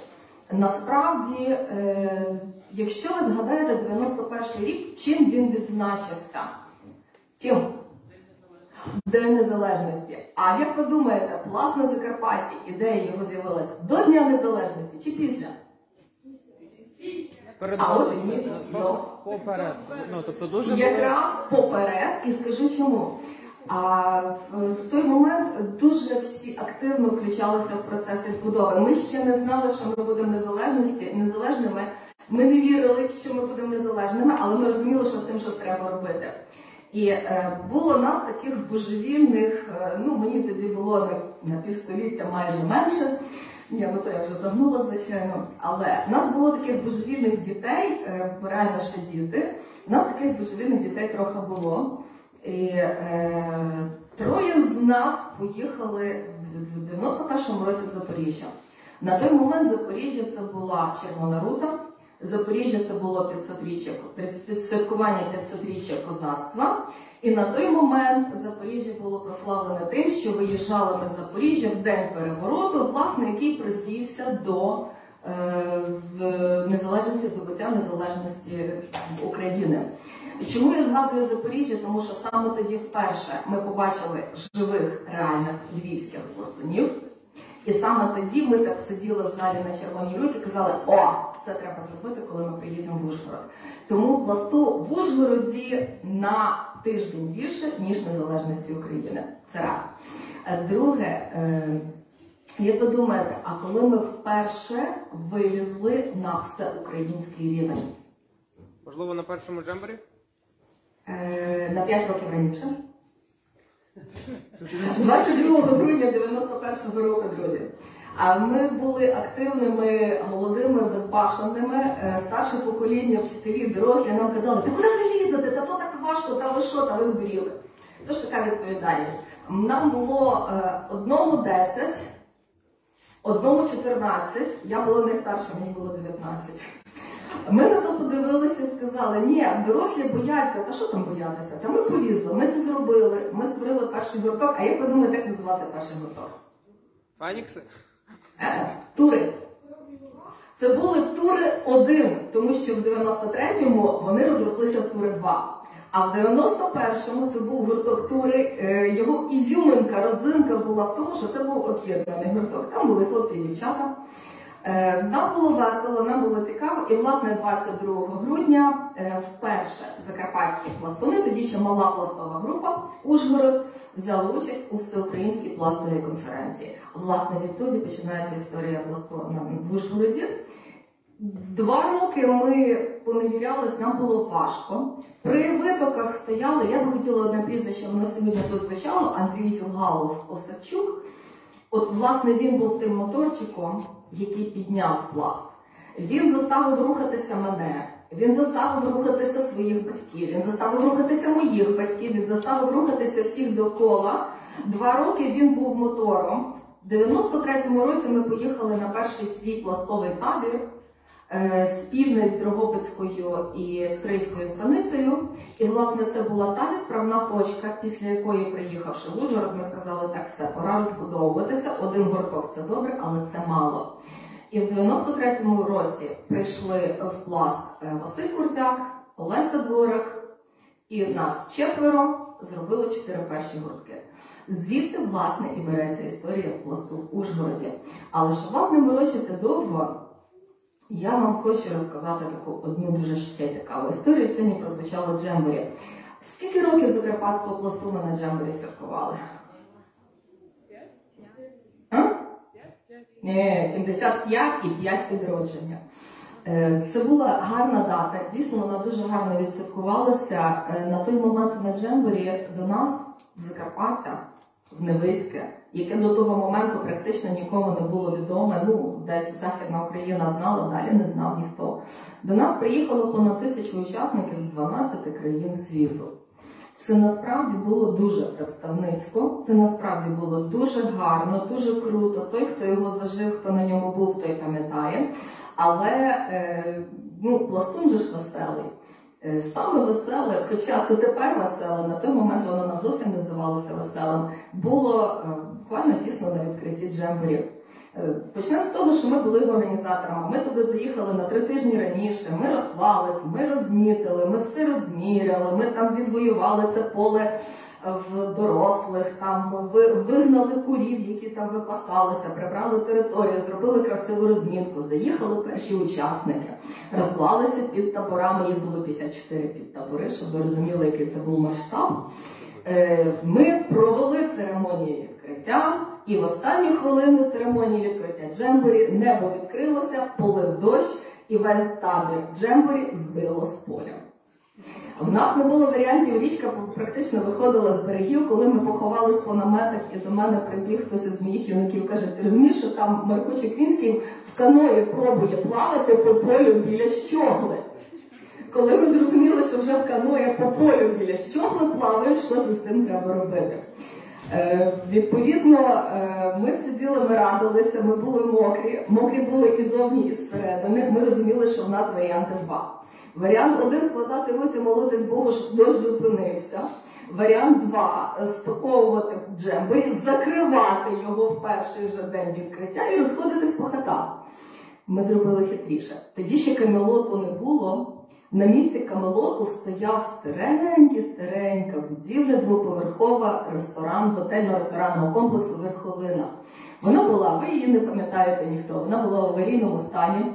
Насправді, е, якщо ви згадаєте 91-й рік, чим він відзначився? Чим? День Незалежності. А як ви думаєте, пласт на Закарпатті, ідея його з'явилася до Дня Незалежності чи після? А от ні. Ну. Поперед. Ну, тобто дуже. Якраз поперед, і скажу чому. А в, в той момент дуже всі активно включалися в процес відбудови. Ми ще не знали, що ми будемо незалежності, незалежними. Ми не вірили, що ми будемо незалежними, але ми розуміли, що з тим щось треба робити. І е, було нас таких божевільних, е, ну мені тоді було на, на півстоліття майже менше. Ні, ну то я вже загнула, звичайно. Але нас було таких божевільних дітей, е, реально ще діти. Нас таких божевільних дітей трохи було. І е, троє з нас поїхали в 91-му році в Запоріжжя. На той момент Запоріжжя це була Червона Рута. Запоріжжя це було 500-річчя, святкування 500-річчя козацтва. І на той момент Запоріжжя було прославлене тим, що виїжджали ми з Запоріжжя в день перевороту, власне, який призвівся до е, незалежності, здобуття незалежності України. Чому я згадую Запоріжжя? Тому що саме тоді вперше ми побачили живих реальних львівських пластунів. І саме тоді ми так сиділи в залі на червоній руті казали, о, це треба зробити, коли ми приїдемо в Ужгород. Тому пласту в Ужгороді на тиждень більше, ніж незалежності України. Це раз. Е, Друге, е, як ви думаєте, а коли ми вперше вилізли на всеукраїнський рівень? Можливо, на першому джембері? Е, на 5 років раніше. 22 грудня 91-го року, друзі. Ми були активними, молодими, безбашеними. Е, Старше покоління, вчителі, дорослі нам казали, та куди ви лізете? Та то так важко, та ви що, та ви збуріли. Тож така відповідальність. Нам було е, одному 10, одному 14, я була найстарша, мені було 19. Ми на то подивилися і сказали, ні, дорослі бояться, та що там боятися? Та ми полізли, ми це зробили, ми створили перший гурток. А як ви думаєте, як називався перший гурток? Фанікси? Е, тури. Це були тури 1, тому що в 93-му вони розрослися в тури 2. А в 91-му це був гурток тури. е, Його ізюминка, родзинка була в тому, що це був об'єднаний гурток. Там були хлопці і дівчата. Е, Нам було весело, нам було цікаво, і власне 22 грудня е, вперше закарпатські пластуни, тоді ще мала пластова група Ужгород, взяли участь у всеукраїнській пластовій конференції. Власне, відтоді починається історія пласту в Ужгороді. Два роки ми поневірялись, нам було важко. При витоках стояли, я би хотіла одне прізвище, воно сьогодні тут звучало, Андрій Сілгалов Осадчук. От, власне, він був тим моторчиком, який підняв пласт. Він заставив рухатися мене, він заставив рухатися своїх батьків, він заставив рухатися моїх батьків, він заставив рухатися всіх довкола. Два роки він був мотором. В 93-му році ми поїхали на перший свій пластовий табір спільний з Дрогобицькою і Стрийською станицею. І, власне, це була та відправна точка, після якої, приїхавши в Ужгород, ми сказали, так, все, пора розбудовуватися. Один гурток це добре, але це мало. І в 93-му році прийшли в пласт е, Василь Курдяк, Олеся Дворик, і нас четверо зробили чотири перші гуртки. Звідти, власне, і береться історія пласту в Ужгороді. Але щоб вас не морочити довго, я вам хочу розказати таку одну дуже ще цікаву історію. Сьогодні прозвучало джемборі. Скільки років закарпатського пласту ми на джемборі святкували? Ні, 75 і 5 відродження. Е, Це була гарна дата. Дійсно, вона дуже гарно відсвяткувалася. Е, На той момент на Джемборі до нас, в Закарпаття, в Невицьке, яке до того моменту практично нікому не було відоме. Ну, десь Західна Україна знала, далі не знав ніхто. До нас приїхало понад тисячу учасників з 12 країн світу. Це насправді було дуже представницько, це насправді було дуже гарно, дуже круто. Той, хто його зажив, хто на ньому був, той пам'ятає. Але е, ну, пластун же ж веселий. Е, Саме веселе, хоча це тепер веселе, на той момент воно нам зовсім не здавалося веселим, було буквально тісно на відкритті джемборів. Е, Почнемо з того, що ми були організаторами. Ми туди заїхали на три тижні раніше. Ми розклались, ми розмітили, ми все розміряли. Ми там відвоювали це поле е, в дорослих. Там вигнали курів, які там випасалися, прибрали територію, зробили красиву розмітку. Заїхали перші учасники, розклалися під таборами. Їх було 54 підтабори, щоб ви розуміли, який це був масштаб. Е, Ми провели церемонію відкриття, і в останню хвилину церемонії відкриття Джемборі небо відкрилося, полив дощ, і весь табір Джемборі збило з поля. В нас не було варіантів, річка практично виходила з берегів, коли ми поховались по наметах, і до мене прибіг хтось із моїх юнаків каже: ти розумієш, що там Марко Чеквінський в каної пробує плавати по полю біля щогли. Коли ми зрозуміли, що вже в каної по полю біля щогли плавають, що з цим треба робити. Е, відповідно, е, ми сиділи, ми радилися, ми були мокрі, мокрі були і зовні, і зсередини. Ми розуміли, що в нас варіанти два. Варіант один складати руці, молитись Богу, щоб дощ зупинився. Варіант два спаковувати джембері, закривати його в перший же день відкриття і розходитись по хатах. Ми зробили хитріше. Тоді ще камелоту не було. На місці камелоту стояв старенький, старенька будівля, двоповерхова ресторан, готельно-ресторанного комплексу Верховина. Вона була, ви її не пам'ятаєте ніхто, вона була в аварійному стані.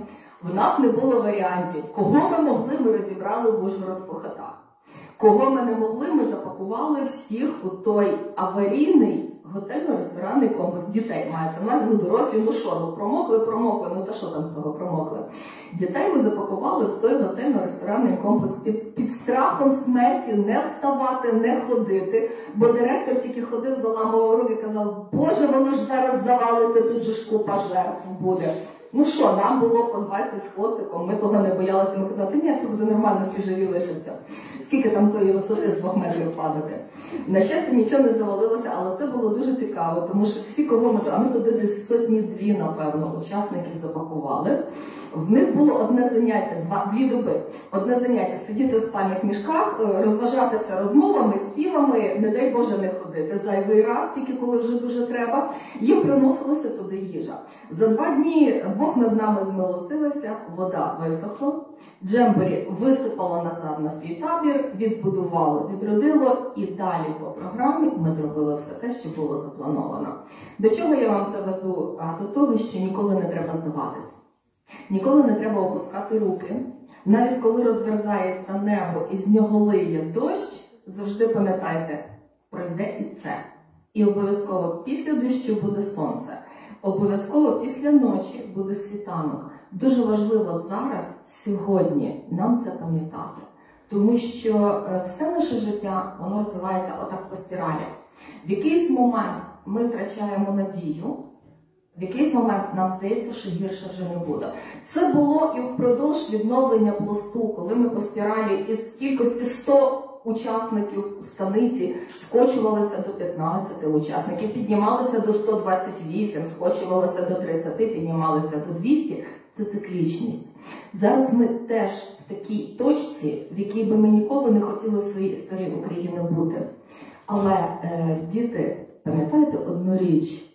В нас не було варіантів. Кого ми могли, ми розібрали в Ужгород по хатах. Кого ми не могли, ми запакували всіх у той аварійний готельно-ресторанний комплекс дітей. Мається У нас був дорослі, ну що, ну промокли, промокли, ну та що там з того промокли. Дітей ми запакували в той готельно-ресторанний комплекс під, під страхом смерті не вставати, не ходити. Бо директор тільки ходив, заламував руки, казав, Боже, воно ж зараз завалиться, тут же ж купа жертв буде. Ну що, нам було по 20 з хвостиком, ми того не боялися. Ми казали, ні, все буде нормально, всі живі лишаться. Скільки там тої висоти з двох метрів падати. На щастя, нічого не завалилося, але це було дуже цікаво, тому що всі, кого ми а ми туди десь сотні дві, напевно, учасників запакували. В них було одне заняття, два дві доби. Одне заняття сидіти в спальних мішках, е, розважатися розмовами, співами, не дай Боже, не ходити зайвий раз, тільки коли вже дуже треба. Їм приносилася туди їжа. За два дні Бог над нами змилостивився, вода висохла. Джембері висипало назад на свій табір, відбудувало, відродило, і далі по програмі ми зробили все те, що було заплановано. До чого я вам це веду? До того, що ніколи не треба здаватися. Ніколи не треба опускати руки. Навіть коли розверзається небо і з нього лиє дощ, завжди пам'ятайте, пройде і це. І обов'язково після дощу буде сонце. Обов'язково після ночі буде світанок. Дуже важливо зараз, сьогодні, нам це пам'ятати. Тому що е, все наше життя воно розвивається отак по спіралі. В якийсь момент ми втрачаємо надію, в якийсь момент нам здається, що гірше вже не буде. Це було і впродовж відновлення пласту, коли ми по спіралі із кількості 100 учасників станиці скочувалися до 15 учасників, піднімалися до 128, скочувалися до 30, піднімалися до 200. Це циклічність. Зараз ми теж в такій точці, в якій би ми ніколи не хотіли в своїй історії України бути. Але е, діти, пам'ятаєте одну річ?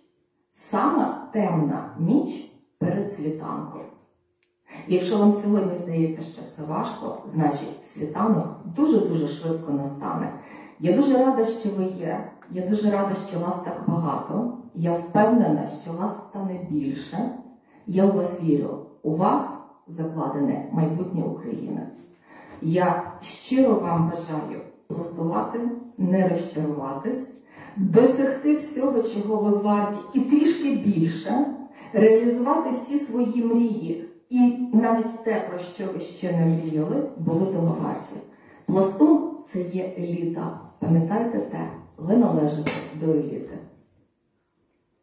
Сама темна ніч перед світанком. Якщо вам сьогодні здається, що все важко, значить світанок дуже-дуже швидко настане. Я дуже рада, що ви є. Я дуже рада, що вас так багато. Я впевнена, що вас стане більше. Я у вас вірю. У вас закладене майбутнє України. Я щиро вам бажаю пластувати, не розчаруватись, досягти всього, чого ви варті, і трішки більше, реалізувати всі свої мрії, і навіть те, про що ви ще не мріяли, були того варті. Пластун це є еліта. Пам'ятайте те, ви належите до еліти.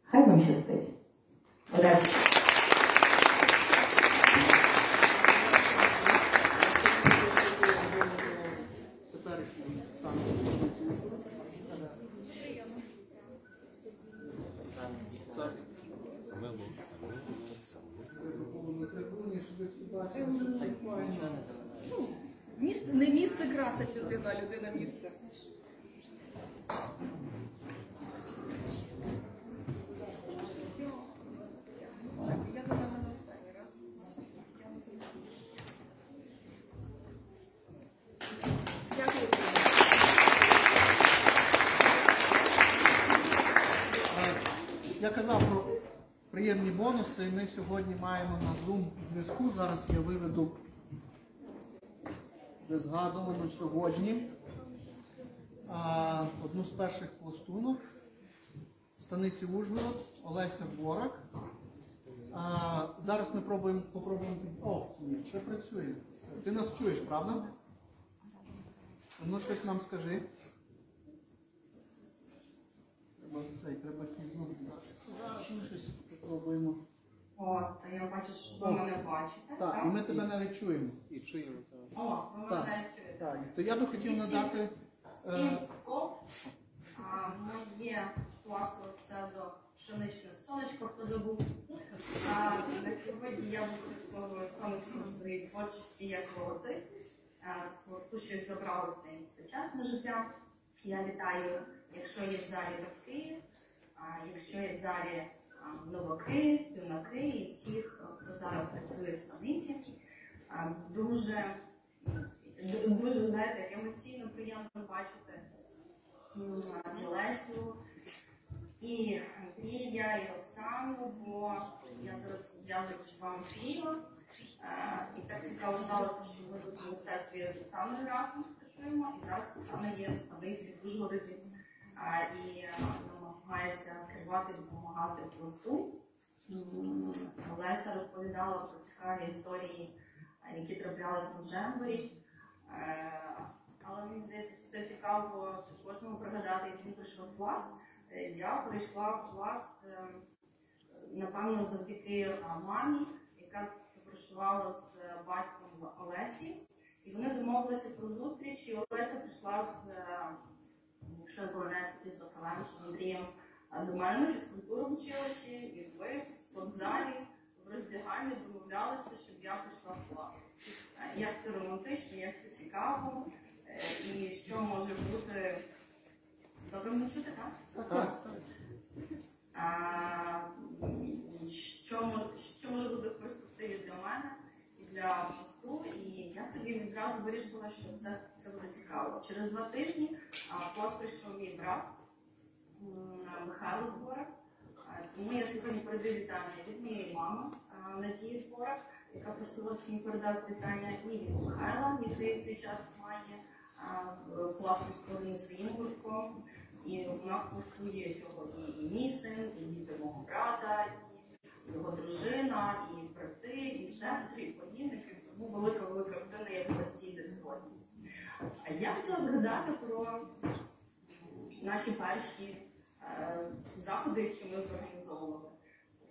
Хай вам щастить. Удачі! теперішньому стану. Місце, не місце красить людину, а людина місце. Я думаю, мене останній раз. Дякую. Е, Я казав про бонуси. Ми сьогодні маємо на Zoom зв'язку. Зараз я виведу вже згадувану сьогодні а, одну з перших пластунок станиці Ужгород Олеся Борак. А, зараз ми пробуємо попробуємо. О, ні, це працює. Ти нас чуєш, правда? Ну щось нам скажи. Треба цей, треба кізну. Зараз ми щось попробуємо. О, то я бачу, що ви О. мене бачите. Так, і ми тебе навіть чуємо. І чуємо. так. О, ви Так. мене чуєте. Так, то я би хотів надати. е, Всім стоп. А, моє пластове псевдо пшеничне сонечко, хто забув. А, на сьогодні я використовую сонечко в своїй творчості як логотип. е, з пласту щось забрали в своє сучасне життя. Я вітаю, якщо є в залі батьки, а якщо є в залі новаки, юнаки і всіх, хто зараз працює в станиці. Дуже, дуже знаєте, емоційно приємно бачити м, і Андрія, і Оксану, бо я зараз зв'язуюся з вами Києва. І так цікаво сталося, що ми тут в мистецтві з Оксаною разом працюємо, і зараз Оксана є в столиці в Ужгороді і намагається керувати, допомагати пласту. М, Леся розповідала про цікаві історії, які траплялися на Джемборі. Е, Але мені здається, що це цікаво, щоб кожному пригадати, як він прийшов в пласт. Е, Я прийшла в пласт, е, напевно, завдяки мамі, яка товаришувала з е, батьком Олесі. І вони домовилися про зустріч, і Олеся прийшла з забороняється тоді з Василем з Андрієм до мене на фізкультуру в училищі, і ви в спортзалі в роздяганні домовлялися, щоб я прийшла в клас. Е, Як це романтично, як це цікаво, е, і що може бути добре мене чути, так? Що, що може бути в перспективі для мене і для посту. І я собі відразу вирішила, що це, це буде цікаво. Через два тижні клас прийшов мій брат Михайло Дворак. Тому я сьогодні передаю вітання від моєї мами Надії Дворак, яка просила всім передати вітання і від Михайла, який цей час має класну сторону своїм гуртком. І у нас постує сьогодні і мій син, і діти мого брата, і його дружина, і брати, і сестри, і племінники. Тому велика велика родина є в постійно сьогодні. Я хотіла згадати про наші перші е, заходи, які ми зорганізовували.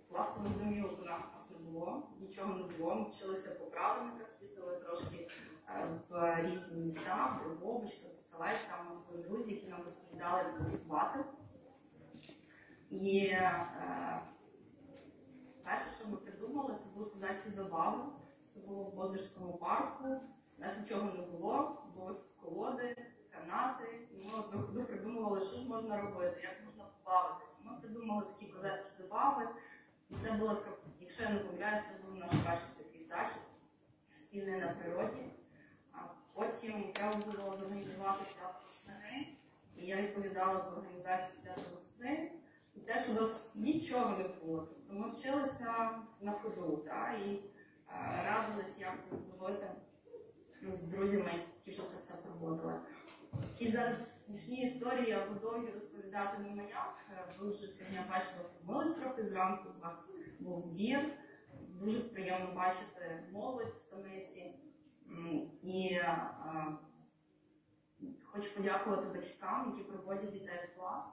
Власне, домівок у нас не було, нічого не було. Ми вчилися по правилниках, їздили трошки е, в різні міста, в Дробович, Скалець, там були друзі, які нам розповідали як працювати. І е, перше, що ми придумали, це були козацькі забави. Це було в Бодерському парку. У нас нічого не було, були колоди, канати. І ми от ходу придумували, що ж можна робити, як можна побавитися. Ми придумали такі козацькі забави. І це було, якщо я не помиляюся, це був наш перший такий захід спільний на природі. А потім треба було зорганізувати свято весни, і я відповідала за організацію свята весни. І теж у нас нічого не було. Тобто ми вчилися на ходу та, радились, як це зробити з друзями, що це все проводили. Такі зараз смішні історії або довгі розповідати не моя. Е, Ви вже сьогодні бачили, помились трохи зранку, у вас був збір. Дуже приємно бачити молодь в станиці. І е, хочу подякувати батькам, які приводять дітей в клас.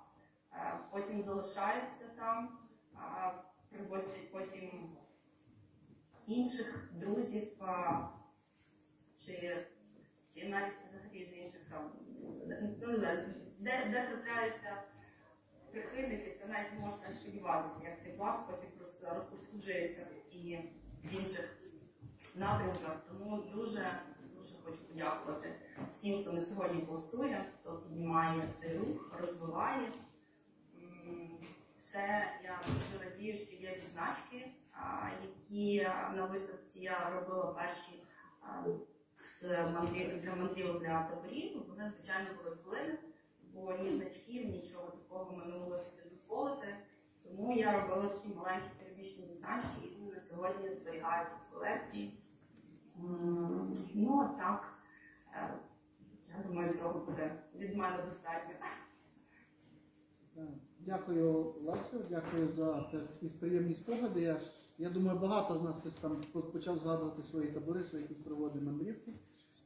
Е, Потім залишаються там, приводять потім інших друзів, чи, чи навіть взагалі з інших там, ну, не знаю, де, де трапляються прихильники, це навіть можна сподіватися, як цей клас потім розповсюджується і в інших напрямках. Тому дуже дуже хочу подякувати всім, хто на сьогодні пластує, хто піднімає цей рух, розвиває. Ще я дуже радію, що є відзначки, які на виставці я робила перші з мандрів для мандрівок для таборів. Вони, звичайно, були з глини, бо ні значків, нічого такого ми не могли собі дозволити. Тому я робила такі маленькі періодичні відзначки, які на сьогодні зберігаються в колекції. Ну, а так, е, я думаю, цього буде від мене достатньо. Дякую, Лесю, дякую за такі приємні спогади. Я, ж, я думаю, багато з нас хтось там почав згадувати свої табори, свої якісь проводи мандрівки.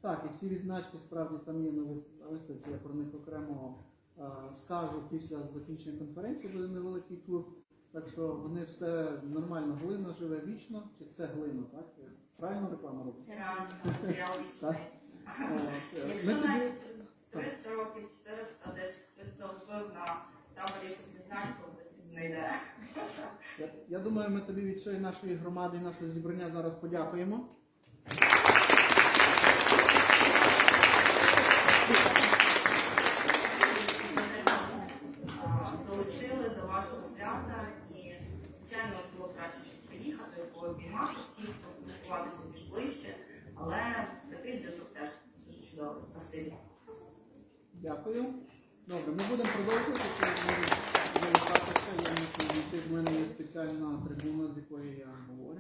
Так, і ці відзначки справді там є на виставці, я про них окремо а, скажу після закінчення конференції, буде невеликий тур. Так що вони все нормально, глина живе вічно, чи це глина, так? Правильно реклама робить? Це реально матеріал вічний. Е, Якщо навіть через 300 років, 400 десь хтось загубив на таборі якусь відзначку, знайде. Я, я думаю, ми тобі від всієї нашої громади і нашого зібрання зараз подякуємо. Долучили до вашого свята і, звичайно, було краще, щоб приїхати, пообіймати всіх, поспілкуватися більш ближче, але такий зв'язок теж дуже чудовий. Спасибі. Дякую. Добре, ми будемо продовжувати йти. В мене є спеціальна трибуна, з якої я говорю.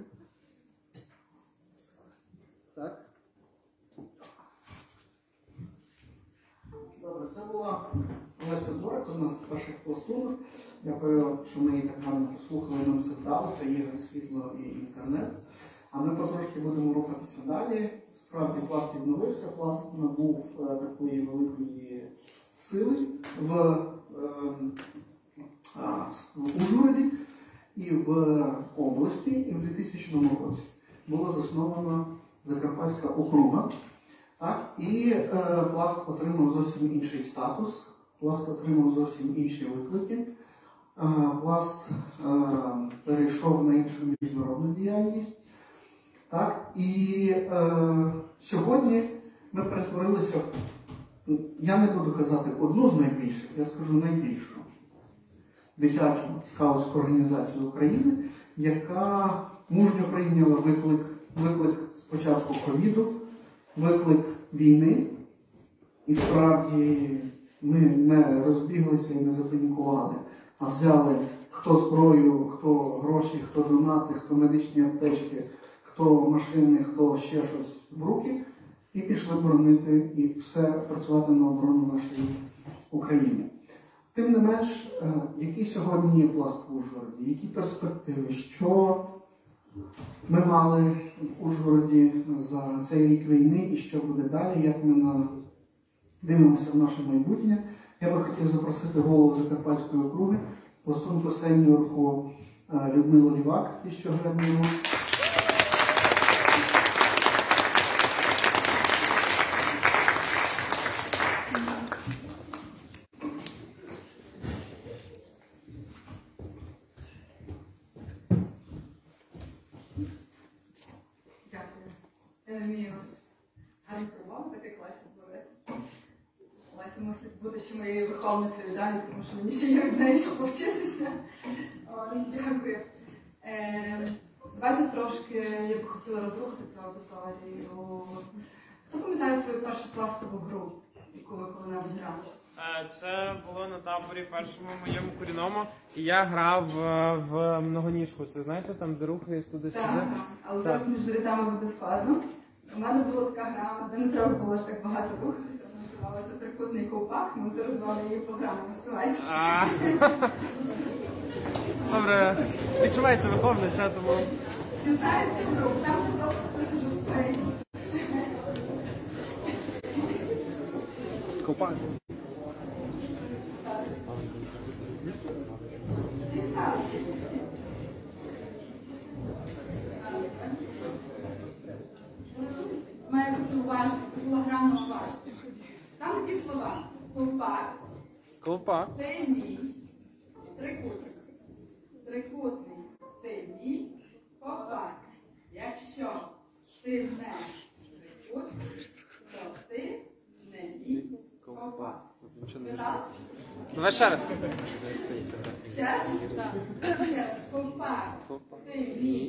Так. Добре, це була Леся Дворик, у нас перших пластунок. Дякую, що ми її так гарно послухали, нам все вдалося, є світло і інтернет. А ми потрошки будемо рухатися далі. Справді пласт відновився, пласт набув е, такої великої сили в, ем, в Ужгороді і в області, і в 2000 році була заснована Закарпатська округа. Так, і е, пласт отримав зовсім інший статус, пласт отримав зовсім інші виклики. Е, пласт е, перейшов на іншу міжнародну діяльність. Так, і е, сьогодні ми перетворилися я не буду казати одну з найбільших, я скажу найбільшу дитячу скаутську організацію України, яка мужньо прийняла виклик, виклик спочатку ковіду, виклик війни. І справді ми не розбіглися і не запанікували, а взяли хто зброю, хто гроші, хто донати, хто медичні аптечки, хто машини, хто ще щось в руки, і пішли боронити і все працювати на оборону нашої України. Тим не менш, е, який сьогодні є пласт в Ужгороді, які перспективи, що ми мали в Ужгороді за цей рік війни і що буде далі, як ми дивимося в наше майбутнє. Я би хотів запросити голову Закарпатської округи, пластунку сеньорку е, Людмилу Лівак, ті, що гребнемо. Дякую. Я не вмію гарні промови таке класі говорити. Леся мусить бути ще моєю виховницею далі, тому що мені ще є неї що повчитися. Дякую. Е, давайте трошки я б хотіла розрухати цю аудиторію. Хто пам'ятає свою першу пластову гру, яку ви коли-небудь грали? Е, Це було на таборі першому моєму корінному, і я грав е, в многоніжку. Це знаєте, там де рухаєш туди-сюди. так. але зараз між рядами буде складно. У мене була така гра, де не треба було ж так багато рухатися, називалася трикутний ковпак, ми зараз з вами її програму. А. Добре, відчувається виховниця, тому. Цю гру, там же просто. Має бути уважно, це була гра на уважно. Там такі слова. Ковпак, Ковпак. ти мій, трикутник. Трикутний, ти мій, ковпак. Якщо ти не трикутник, то ти не мій. Вгадали? Давай ще раз. Ще раз? Ще раз. Ти мій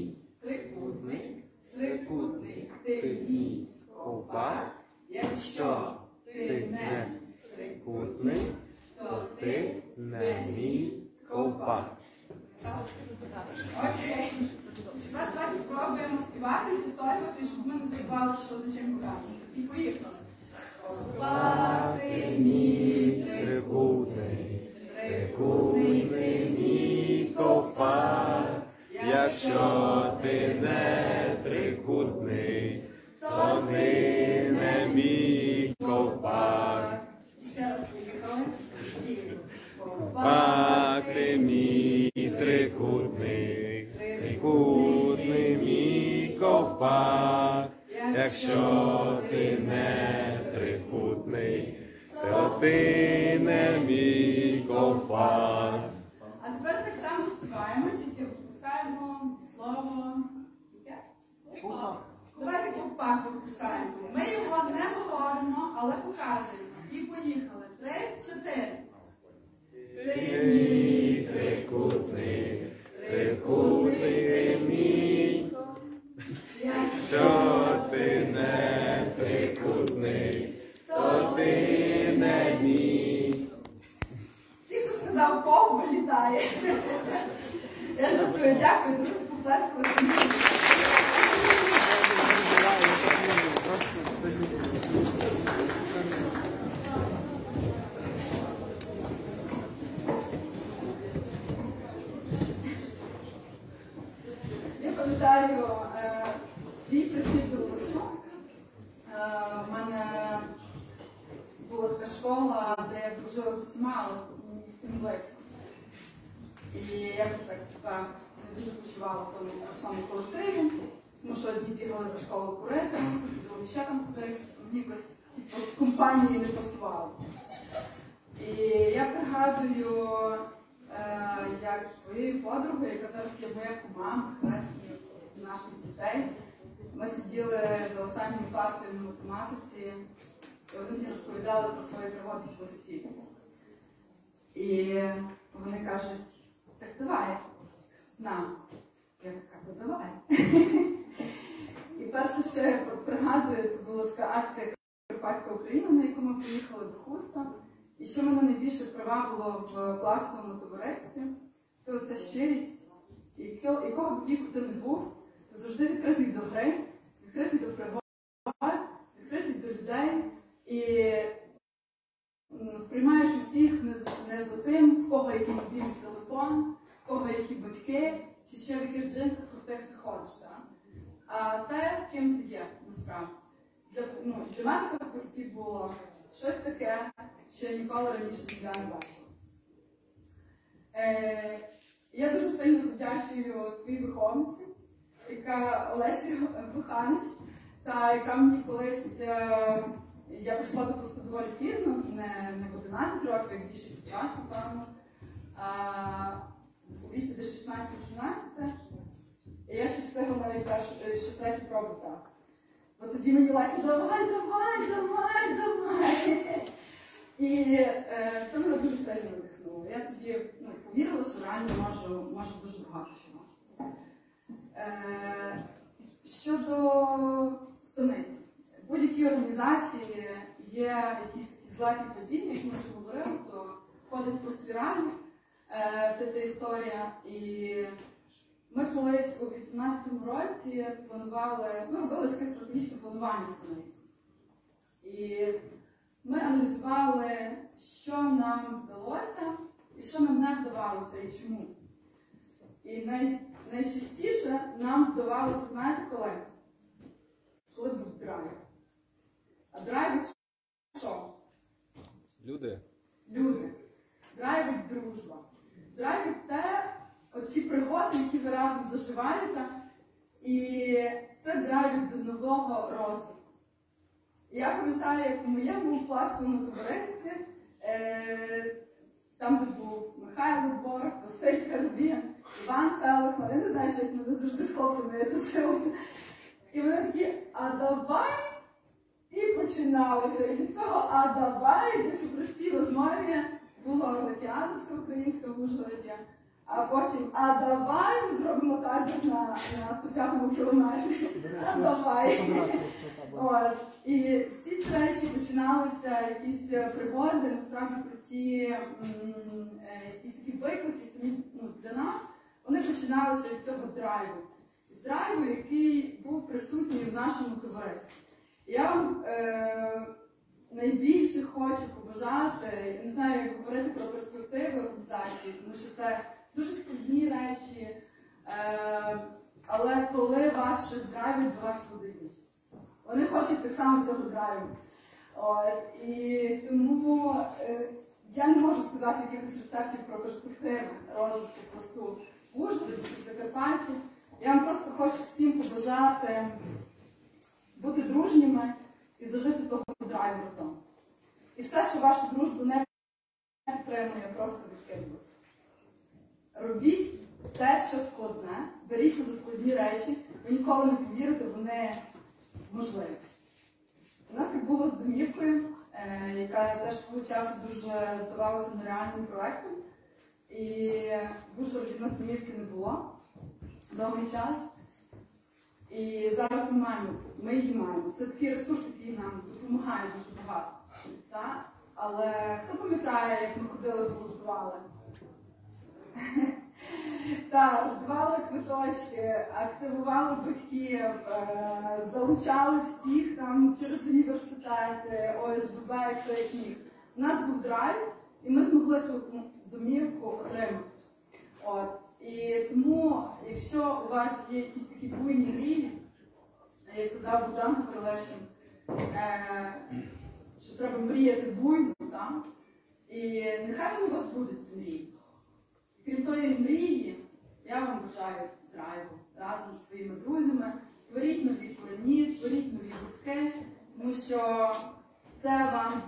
Давайте ковпак випускаємо. Ми його не говоримо, але показуємо. І поїхали. Три, чотири. Ти мій Трикутний, трикутний ти мій. Якщо ти не трикутний, то ти не мій Всі, хто сказав ков, вилітає. Я жартую, дякую, друзі, поплескали. Я пам'ятаю е, свій прихід до Русу. Е, мене була така школа, де я дружила з усіма, з. І якось так себе не дуже почувала в тому основному колективі, тому що одні бігали за школу курити, другі ще там кудись, мені якось типу, компанії не пасувало. І я пригадую, е, як своєю подругою, яка зараз є моя кума, хресні наших дітей, ми сиділи за останньою партією на математиці, і вони мені розповідали про свої пригоди в пласті. І вони кажуть, так давай, з нами. Я така, ну давай. Перше, що я пригадую, це була така акція Карпатська Україна, на яку ми поїхали до Хуста. І що мене найбільше привабило в класному товаристві, це оця щирість, якого б віку ти не був, ти завжди відкритий до гри, відкритий до пригод, відкритий до людей і сприймаєш усіх не, з- не за тим, в кого який мобільний телефон, в кого які батьки, чи ще в яких джинсах крутих ти ходиш. Так? А те, ким ти є насправді. Для, ну, для мене це в пості було щось таке, що я ніколи раніше ніде не бачила. Е, я дуже сильно завдячую своїй виховниці, яка Олесі Буханич, та яка мені колись, е, я прийшла до посту доволі пізно, не, не в 11 років, як більше 15, напевно, у віці десь 16-17. Я ще встигла навіть першу, ще третю пробу здати. Бо тоді мені Леся, давай, давай, давай, давай. І е, це мене дуже сильно надихнуло. Я тоді ну, повірила, що реально можу, можу дуже багато чого. Е, щодо станиці, будь-якій організації є якісь такі злеті падіння, як ми вже говорили, то ходить по спіралі е, вся ця історія. І ми колись у 18-му році планували, ми робили таке стратегічне планування станиці. І ми аналізували, що нам вдалося і що нам не вдавалося і чому. І най, найчастіше нам вдавалося, знаєте коли? Коли був драйв. А драйвить що? Люди. Люди. Драйвить дружба. Драйвить те, от ті пригоди, які ви разом заживаєте, і це драйвить до нового розвитку. Я пам'ятаю, як у моєму класному товаристві, е, там, де був Михайло Борг, Василь Карбін, Іван Селихман, я не знаю, щось мене завжди з хлопцями я тусилася. І вони такі, а давай і починалося. І від цього а давай десь у простій розмові була Орликіада всеукраїнська в Ужгороді. А потім, а давай ми зробимо таргет на, на 105 кілометрі. А давай. От. І всі ці речі починалися якісь пригоди, насправді про ті е, якісь такі виклики самі ну, для нас. Вони починалися з цього драйву. З драйву, який був присутній в нашому товаристві. Я вам е, найбільше хочу побажати, я не знаю, як говорити про перспективи організації, тому що це дуже складні речі, е, але коли вас щось драйвить, до вас люди. Вони хочуть так само цього драйву. І тому е, я не можу сказати якихось рецептів про перспективи розвитку посту в Ужгороді чи Закарпатті. Я вам просто хочу всім побажати бути дружніми і зажити того драйву разом. І все, що вашу дружбу не підтримує, просто відкидувати. Робіть те, що складне, беріться за складні речі, ви ніколи не повірите, вони можливі. У нас так було з домівкою, е, яка теж свого часу дуже здавалася нереальним проектом. І в Ужгороді в нас домівки не було довгий час. І зараз ми маємо, ми її маємо. Це такий ресурс, який нам допомагає дуже багато. Та? Але хто пам'ятає, як ми ходили голосували? Так, роздавали квиточки, активували батьків, е, залучали всіх там через університети, ОСББ хто як міг. У нас був драйв, і ми змогли ту домівку отримати. От. І тому, якщо у вас є якісь такі буйні мрії, як казав Богдан Королешин, е, що треба мріяти буйно, так? і нехай вони у вас будуть мрії. Крім тої мрії, я вам бажаю драйву разом зі своїми друзями. Творіть нові корені, творіть нові гудки, тому що це вам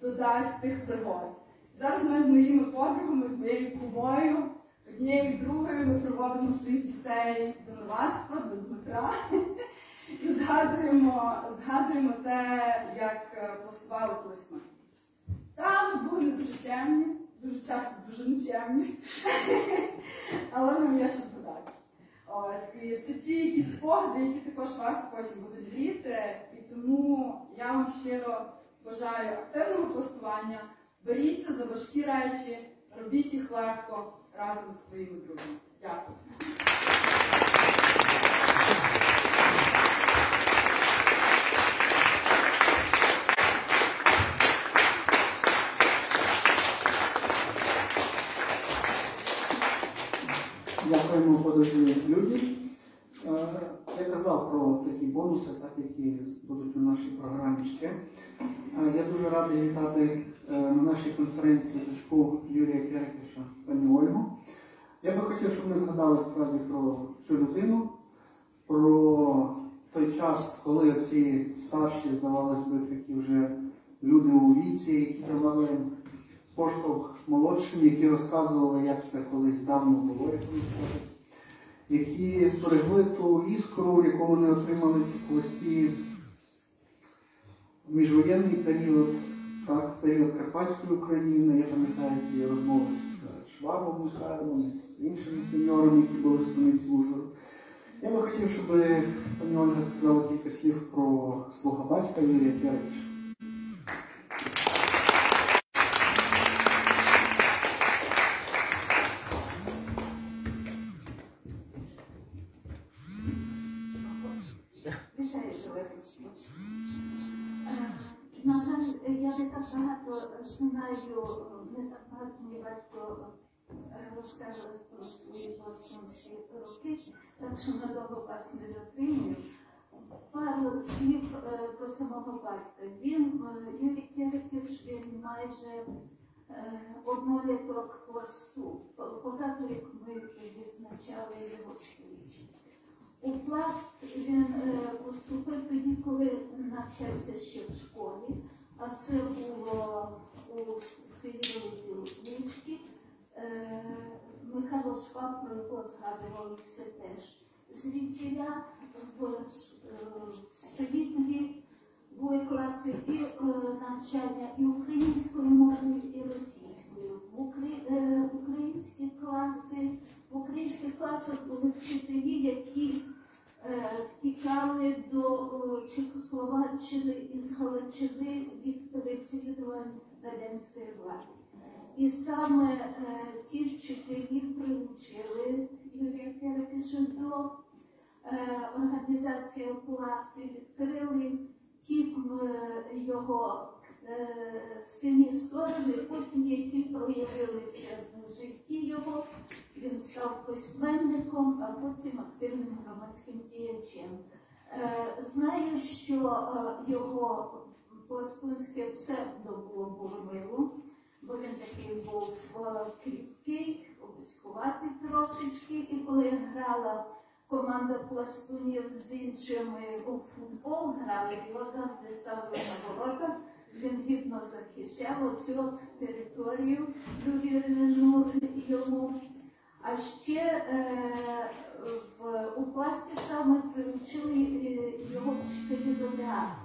додасть тих пригод. Зараз ми з моїми подругами, з моєю кумою, однією другою ми проводимо своїх дітей до новацтва, до Дмитра. І згадуємо, згадуємо те, як е, пластували колись ми. Там були дуже чемні, дуже часто дуже нечемні. Але нам є що згадати. От, і це ті якісь спогади, які також вас потім будуть гріти. І тому я вам щиро бажаю активного пластування. Беріться за важкі речі, робіть їх легко разом зі своїми друзями. Дякую. Дякуємо подожди люди. Е, Я казав про такі бонуси, так, які будуть у нашій програмі ще. Е, Я дуже радий вітати е, на нашій конференції дочку Юрія Керекіша, пані Ольгу. Я би хотів, щоб ми згадали справді про цю людину, про той час, коли ці старші, здавалось би, такі вже люди у віці, які давали поштовх молодшим, які розказували, як це колись давно було, як які зберегли ту іскру, яку вони отримали в листі в міжвоєнний період, так, період Карпатської України, я пам'ятаю ті розмови з Швабом Михайлом, з іншими сеньорами, які були в станиці Ужгород. Я би хотів, щоб пані Ольга сказала кілька слів про свого батька Юрія товариство. Е, На жаль, я не так багато знаю, не так багато мій батько розказував про свої бостонські роки, так що надовго вас не затримую. Пару слів е, про самого батька. Він, е, Юрій Керекіс, він майже е, одноліток пласту. Позаторік ми відзначали його сторіччя. У пласт він поступив тоді, коли навчався ще в школі, а це було у селі Лучки. Е, Михайло Шпак про його згадували це теж. Звідтіля е, в селі тоді були класи і е, навчання і українською мовою, і російською. В українські класи, в українських класах були вчителі, які втікали до Чехословаччини із Галичини від переслідувань радянської влади. І саме е, ці вчителі приучили Юрія Керекиша до е, організації пласти, відкрили ті е, його е, сильні сторони, потім які проявилися в житті його. Він став письменником, а потім активним громадським діячем. Знаю, що його пластунське псевдо було Бурмило, бо він такий був е, кріпкий, обицькуватий трошечки, і коли грала команда пластунів з іншими у футбол, грали, його завжди ставили на воротах. Він гідно захищав оцю от територію, довірену йому. А ще е, в, у пласті саме привчили е, його вчителі до театру.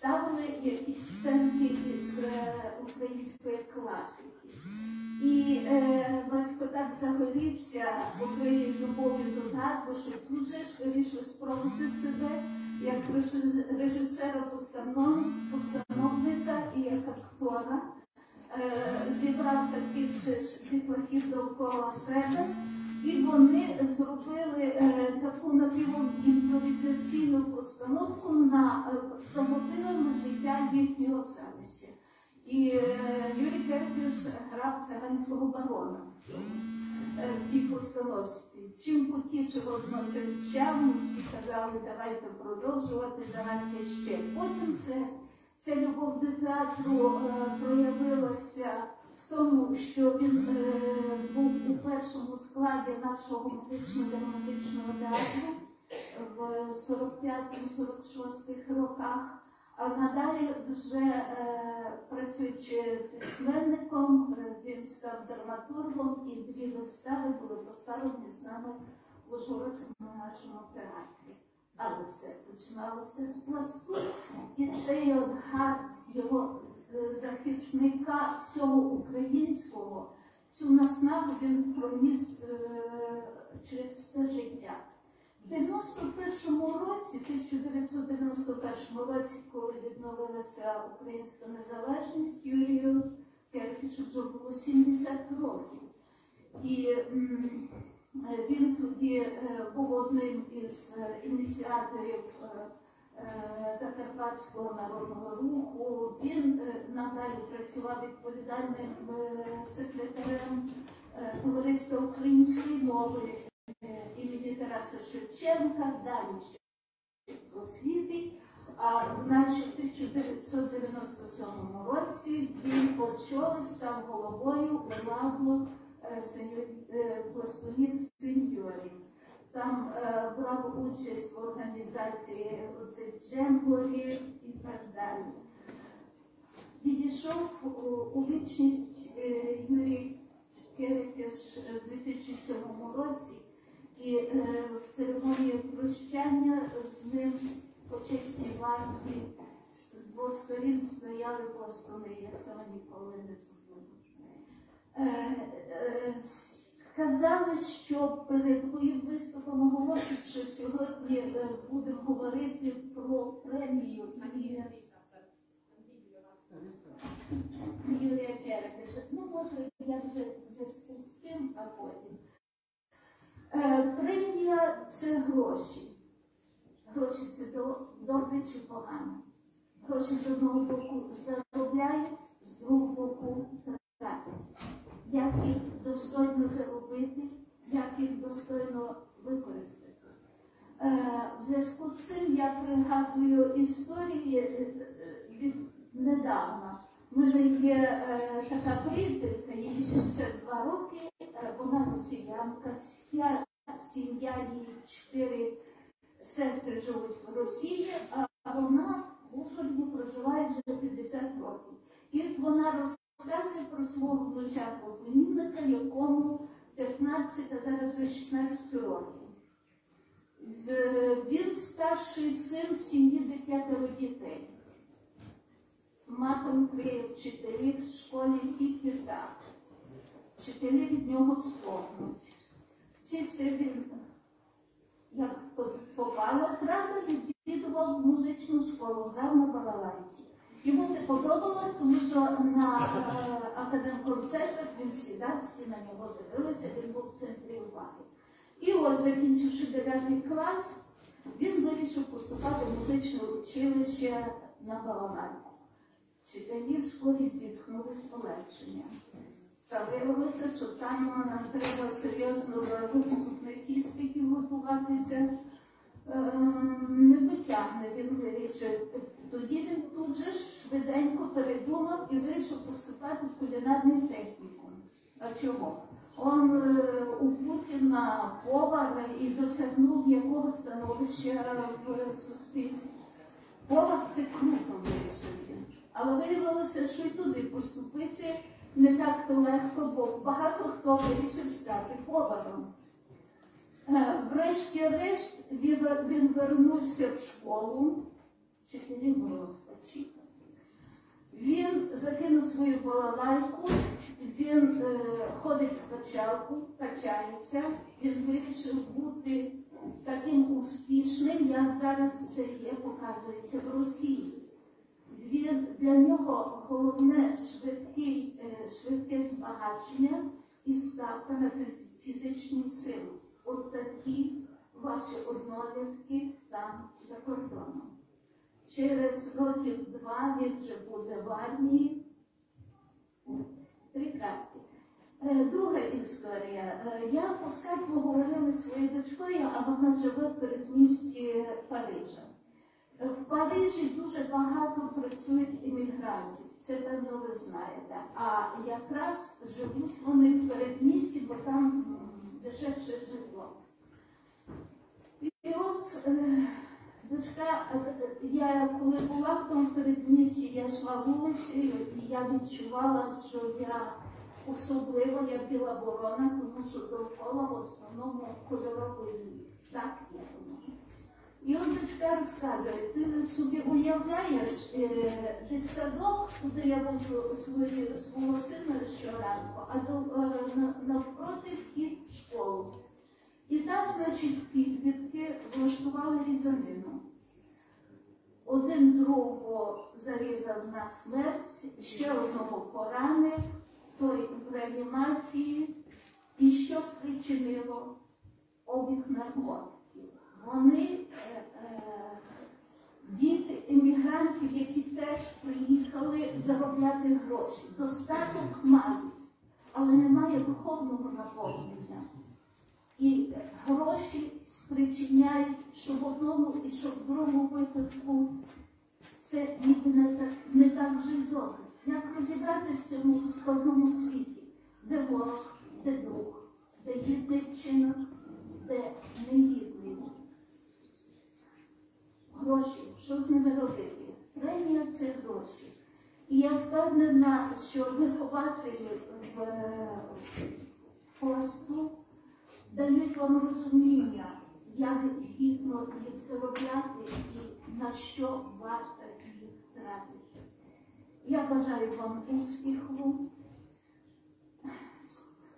Ставили якісь сценки із е, української класики. І е, батько так загорівся своєю любов'ю до театру, що дуже ж вирішив спробувати себе як режисера постанов, постановника і як актора. Е, Зібрав таких же ж довкола себе, і вони зробили е, таку напівімпровізаційну постановку на е, за життя їхнього селища. І е, Юрій Керпіш грав циганського барона е, в тій постановці. Чим потішив односельчан, всі казали, давайте продовжувати, давайте ще. Потім це, ця любов до театру е, проявилася тому, що він е, був у першому складі нашого музично-драматичного театру в 45-46 роках. А надалі вже е, працюючи письменником, е, він став драматургом і дві вистави були поставлені саме в Ужгородському нашому театрі. Але все починалося з пласту. І цей от гард його е, захисника всього українського, цю наснагу він проніс е, через все життя. В 91-му році, 1991 році, коли відновилася українська незалежність, Юрію Керпішу вже було 70 років. І він тоді е, був одним із е, ініціаторів е, е, Закарпатського народного руху. Він е, надалі працював відповідальним е, секретарем е, товариства української мови е, імені Тараса Шевченка, далі ще освіти. А значить, в 1997 році він очолив, став головою владу пластунів сеньорів. Там е, брав участь в організації оцих джемборів і так далі. Відійшов у, вічність е, Юрій Керекеш у 2007 році, і е, в церемонії прощання з ним почесній варті з двох сторін стояли пластуни. Я цього ніколи не забуду. Е, е, Сказали, що перед моїм виступом оголосять, що сьогодні е, будемо говорити про премію імені Юрія Керекеша. Ну, може, я вже зв'язку з цим, а потім. Премія це гроші. Гроші це добре чи погано. Гроші з одного боку заробляють, з другого боку. Як їх достойно заробити, як їх достойно використати. Е, В зв'язку з цим я пригадую історії е, е, від недавно. У мене є така приятелька, їй 82 роки, вона росіянка, вся сім'я її чотири сестри живуть в Росії, а вона в Ужгороді проживає вже 50 років. І от вона розказує про свого внучатого племінника, якому 15, а зараз вже 16 років. Він старший син в сім'ї де п'ятеро дітей. Матом вчителів в школі тільки так. Вчителі від нього стогнуть. Вчився він як по- попало, правда, відвідував музичну школу, грав на балалайці. Йому це подобалось, тому що на е, академконцертах він сідав, всі на нього дивилися, він був в центрі уваги. І ось, закінчивши 9 клас, він вирішив поступати в музичне училище на балалайку. Вчителі в школі зіткнули з полегшенням. Та виявилося, що там нам треба серйозно до вступних іспитів готуватися. Ем, Не потягне, він вирішив. Тоді він тут же швиденько передумав і вирішив поступати в кулінарний технікум. А чого? Он е, у Путіна повар і досягнув якого становища в суспільстві. Повар це круто вирішив він. Але виявилося, що й туди поступити не так то легко, бо багато хто вирішив стати поваром. Е, Врешті-решт він, він вернувся в школу, в розпачі. Він закинув свою балалайку, він е, ходить в качалку, качається, він вирішив бути таким успішним, як зараз це є, показується в Росії. Він для нього головне швидкий, е, швидке збагачення і ставка на фіз- фізичну силу. От такі ваші однолітки там за кордоном. Через років два він вже буде в армії. Три. Е, Друга історія. Е, Я по скайпу говорила зі своєю дочкою, а вона живе в передмісті Парижа. В Парижі дуже багато працюють іммігрантів, це певно ви знаєте. А якраз живуть вони в передмісті, бо там дешевше житло. І от е, дочка, я коли була в тому передмісті, я йшла вулицею, і я відчувала, що я особливо я біла ворона, тому що довкола в основному кольоровий ліс. Так я думаю. І от дочка розказує, ти собі уявляєш е, дитсадок, куди я вожу свої, свого сина щоранку, а до, е, навпроти вхід в школу. І там, значить, підлітки влаштували різанину. Один другого зарізав на смерть, ще одного поранив, той в реанімації. І що спричинило обіг наркотиків? Вони е, е, діти іммігрантів, які теж приїхали заробляти гроші. Достаток мають, але немає духовного наповнення. І гроші спричиняють, що в одному і що в другому випадку це ніби не так, не так вже добре. Як розібрати в цьому складному світі, де ворог, де друг, де гідний вчинок, де негідний. Гроші, що з ними робити? Премія це гроші. І я впевнена, що вихователі в, в дають вам розуміння, як гідно їх заробляти і на що варто їх тратити. Я бажаю вам успіху.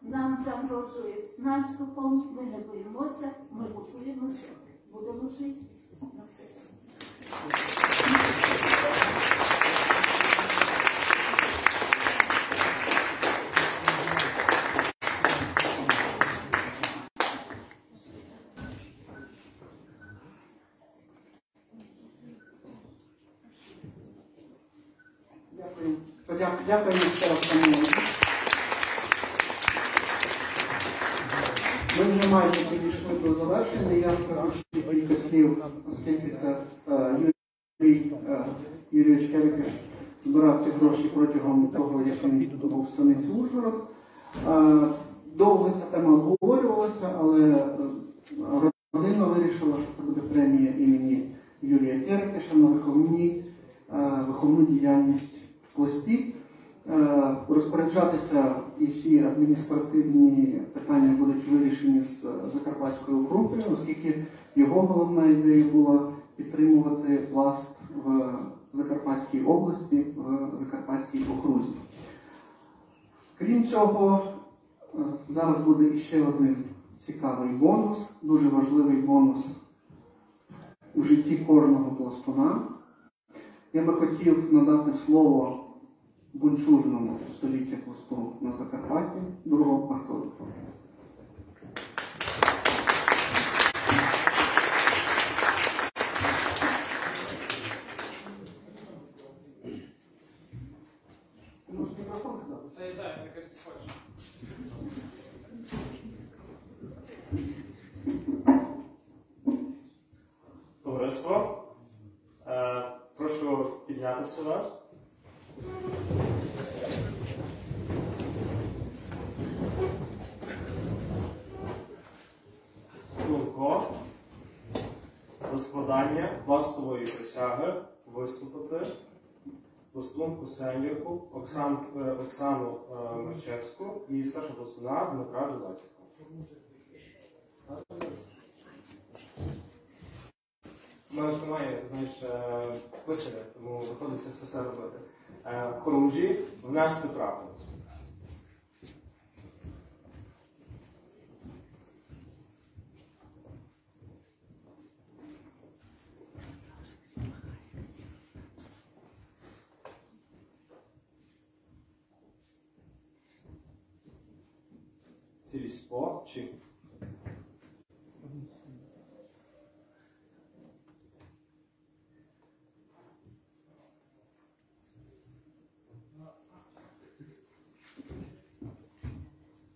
Нам загрожують наступом, ми не боїмося, ми готуємося, будемо жити на все. Дякую. Подяку- Дякую ще раз, пані Ольго. Ми вже майже підійшли до завершення. Я скажу ще кілька слів, оскільки це е, Юрій е, Юрійович Кевикиш збирав ці гроші протягом того, як він був в станиці Ужгород. Е, Довго ця тема обговорювалася, але е, родина вирішила, що це буде премія імені Юрія Кевикиша на виховні, е, виховну діяльність в пласті. Розпоряджатися і всі адміністративні питання будуть вирішені з Закарпатською групою, оскільки його головна ідея була підтримувати пласт в Закарпатській області, в Закарпатській окрузі. Крім цього, е, зараз буде іще один цікавий бонус, дуже важливий бонус у житті кожного пластуна. Я би хотів надати слово бунчужному століття пласту на Закарпатті, другого Аркадова. Може, мікрофон казати? Та й дай, я кажу, схочу. Товариство, е, прошу піднятися вас. Стулко. До складання пластової присяги виступити Пластун Оксан, е, Оксану е, і старшого пластуна Дмитра Білацька. У мене ж немає, знаєш, е, писаря, тому виходиться все це робити. Е, Хорунжі внести прапор. число чи.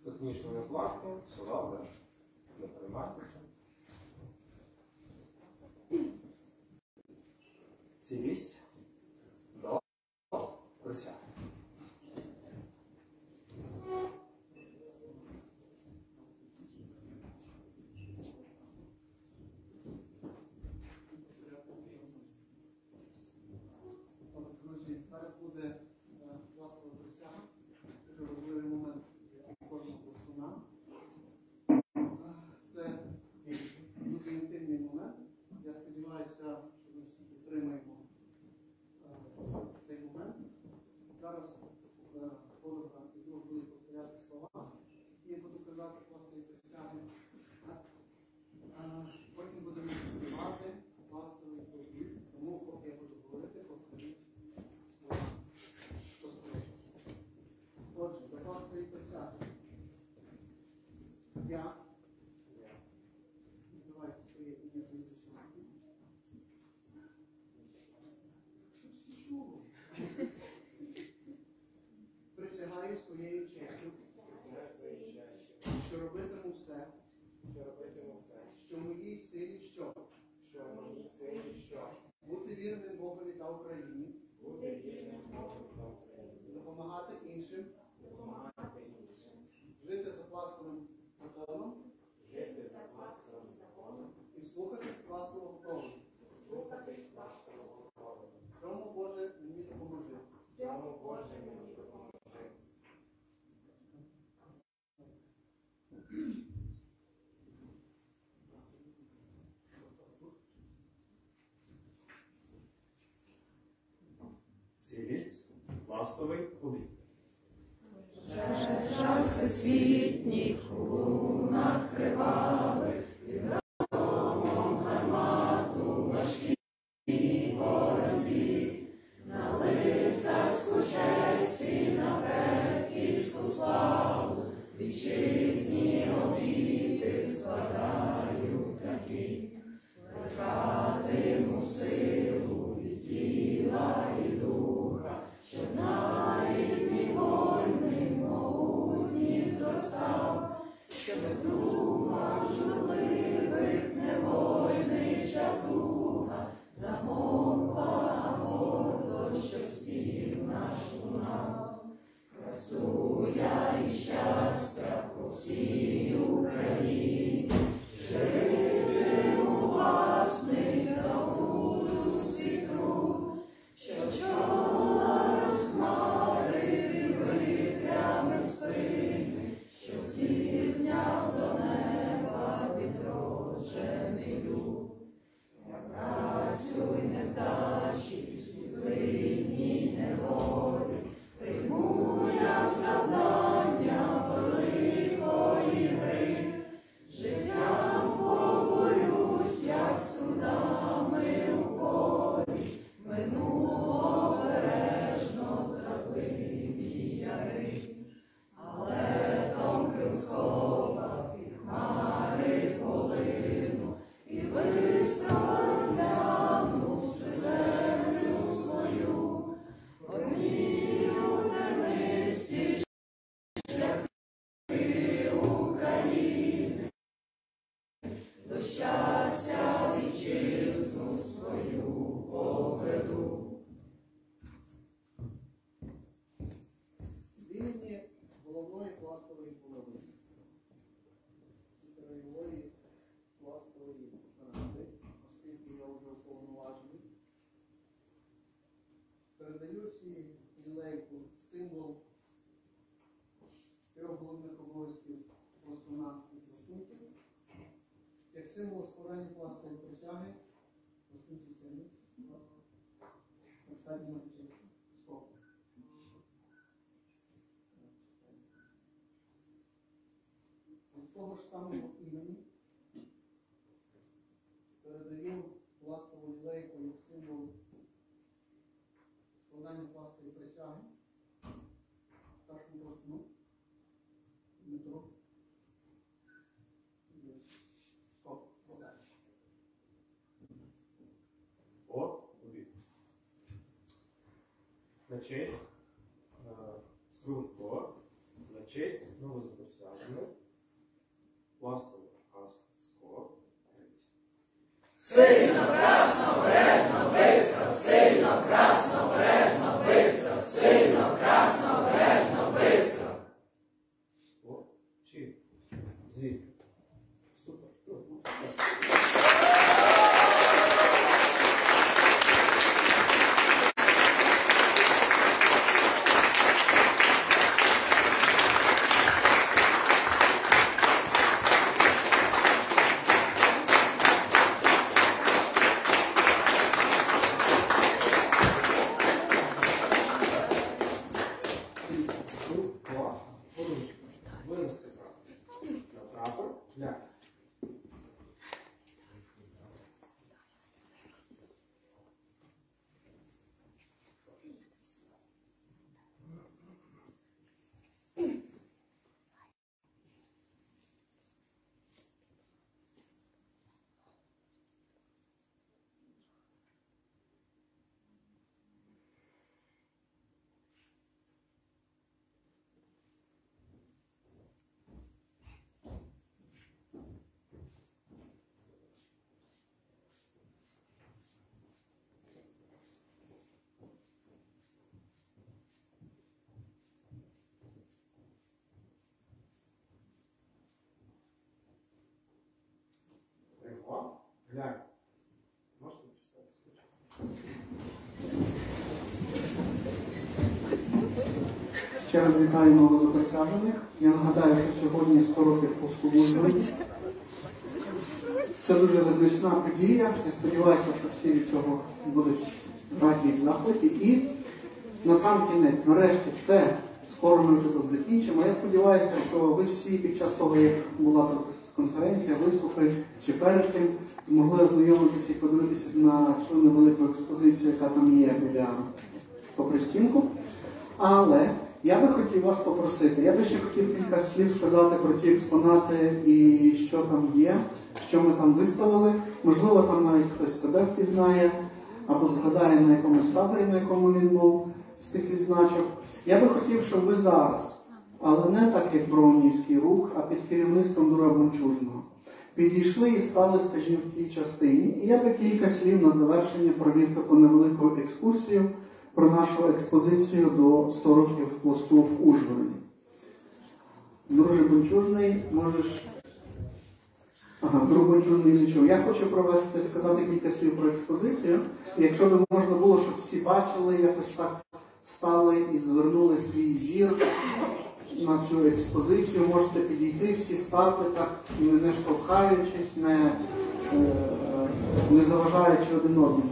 Технічно не платки, все добре, не приймайтеся. Цілість. цілість, ластовий обід. Жах всесвітніх лунах кривавих, честь е, струнко, на честь новозаприсяжених пластове гасло третє. Сильно, красно, бережно, бистро, сильно, красно, бережно, бистро, сильно, красно, бережно, бистро. О, чи звідки? Супер. Ну, Сісти стул, клас, подушка, винести прапор. На прапор, ляг. Ляг. Можете представити? Ще раз вітаю новозаприсяжених. Я нагадаю, що сьогодні 100 років пуску Це дуже визначна подія. Я сподіваюся, що всі від цього будуть раді в захваті. І на сам кінець, нарешті, все. Скоро ми вже тут закінчимо. Я сподіваюся, що ви всі під час того, як була тут конференція, виступи чи перед тим змогли ознайомитися і подивитися на цю невелику експозицію, яка там є біля попри стінку. Але я би хотів вас попросити, я би ще хотів кілька слів сказати про ті експонати і що там є, що ми там виставили. Можливо, там навіть хтось себе впізнає або згадає на якомусь таборі, на якому він був з тих відзначок. Я би хотів, щоб ви зараз, але не так, як Броунівський рух, а під керівництвом Дура Бончужного, підійшли і стали, скажімо, в тій частині. І я би кілька слів на завершення провів таку невелику екскурсію про нашу експозицію до 100 років пласту в Ужгороді. Друже Бончужний, можеш. Ага, друг Бончужний не чув. Я хочу провести, сказати кілька слів про експозицію. Якщо би можна було, щоб всі бачили, якось так стали і звернули свій зір на цю експозицію, можете підійти, всі стати так, не штовхаючись, не, е, не заважаючи один одному.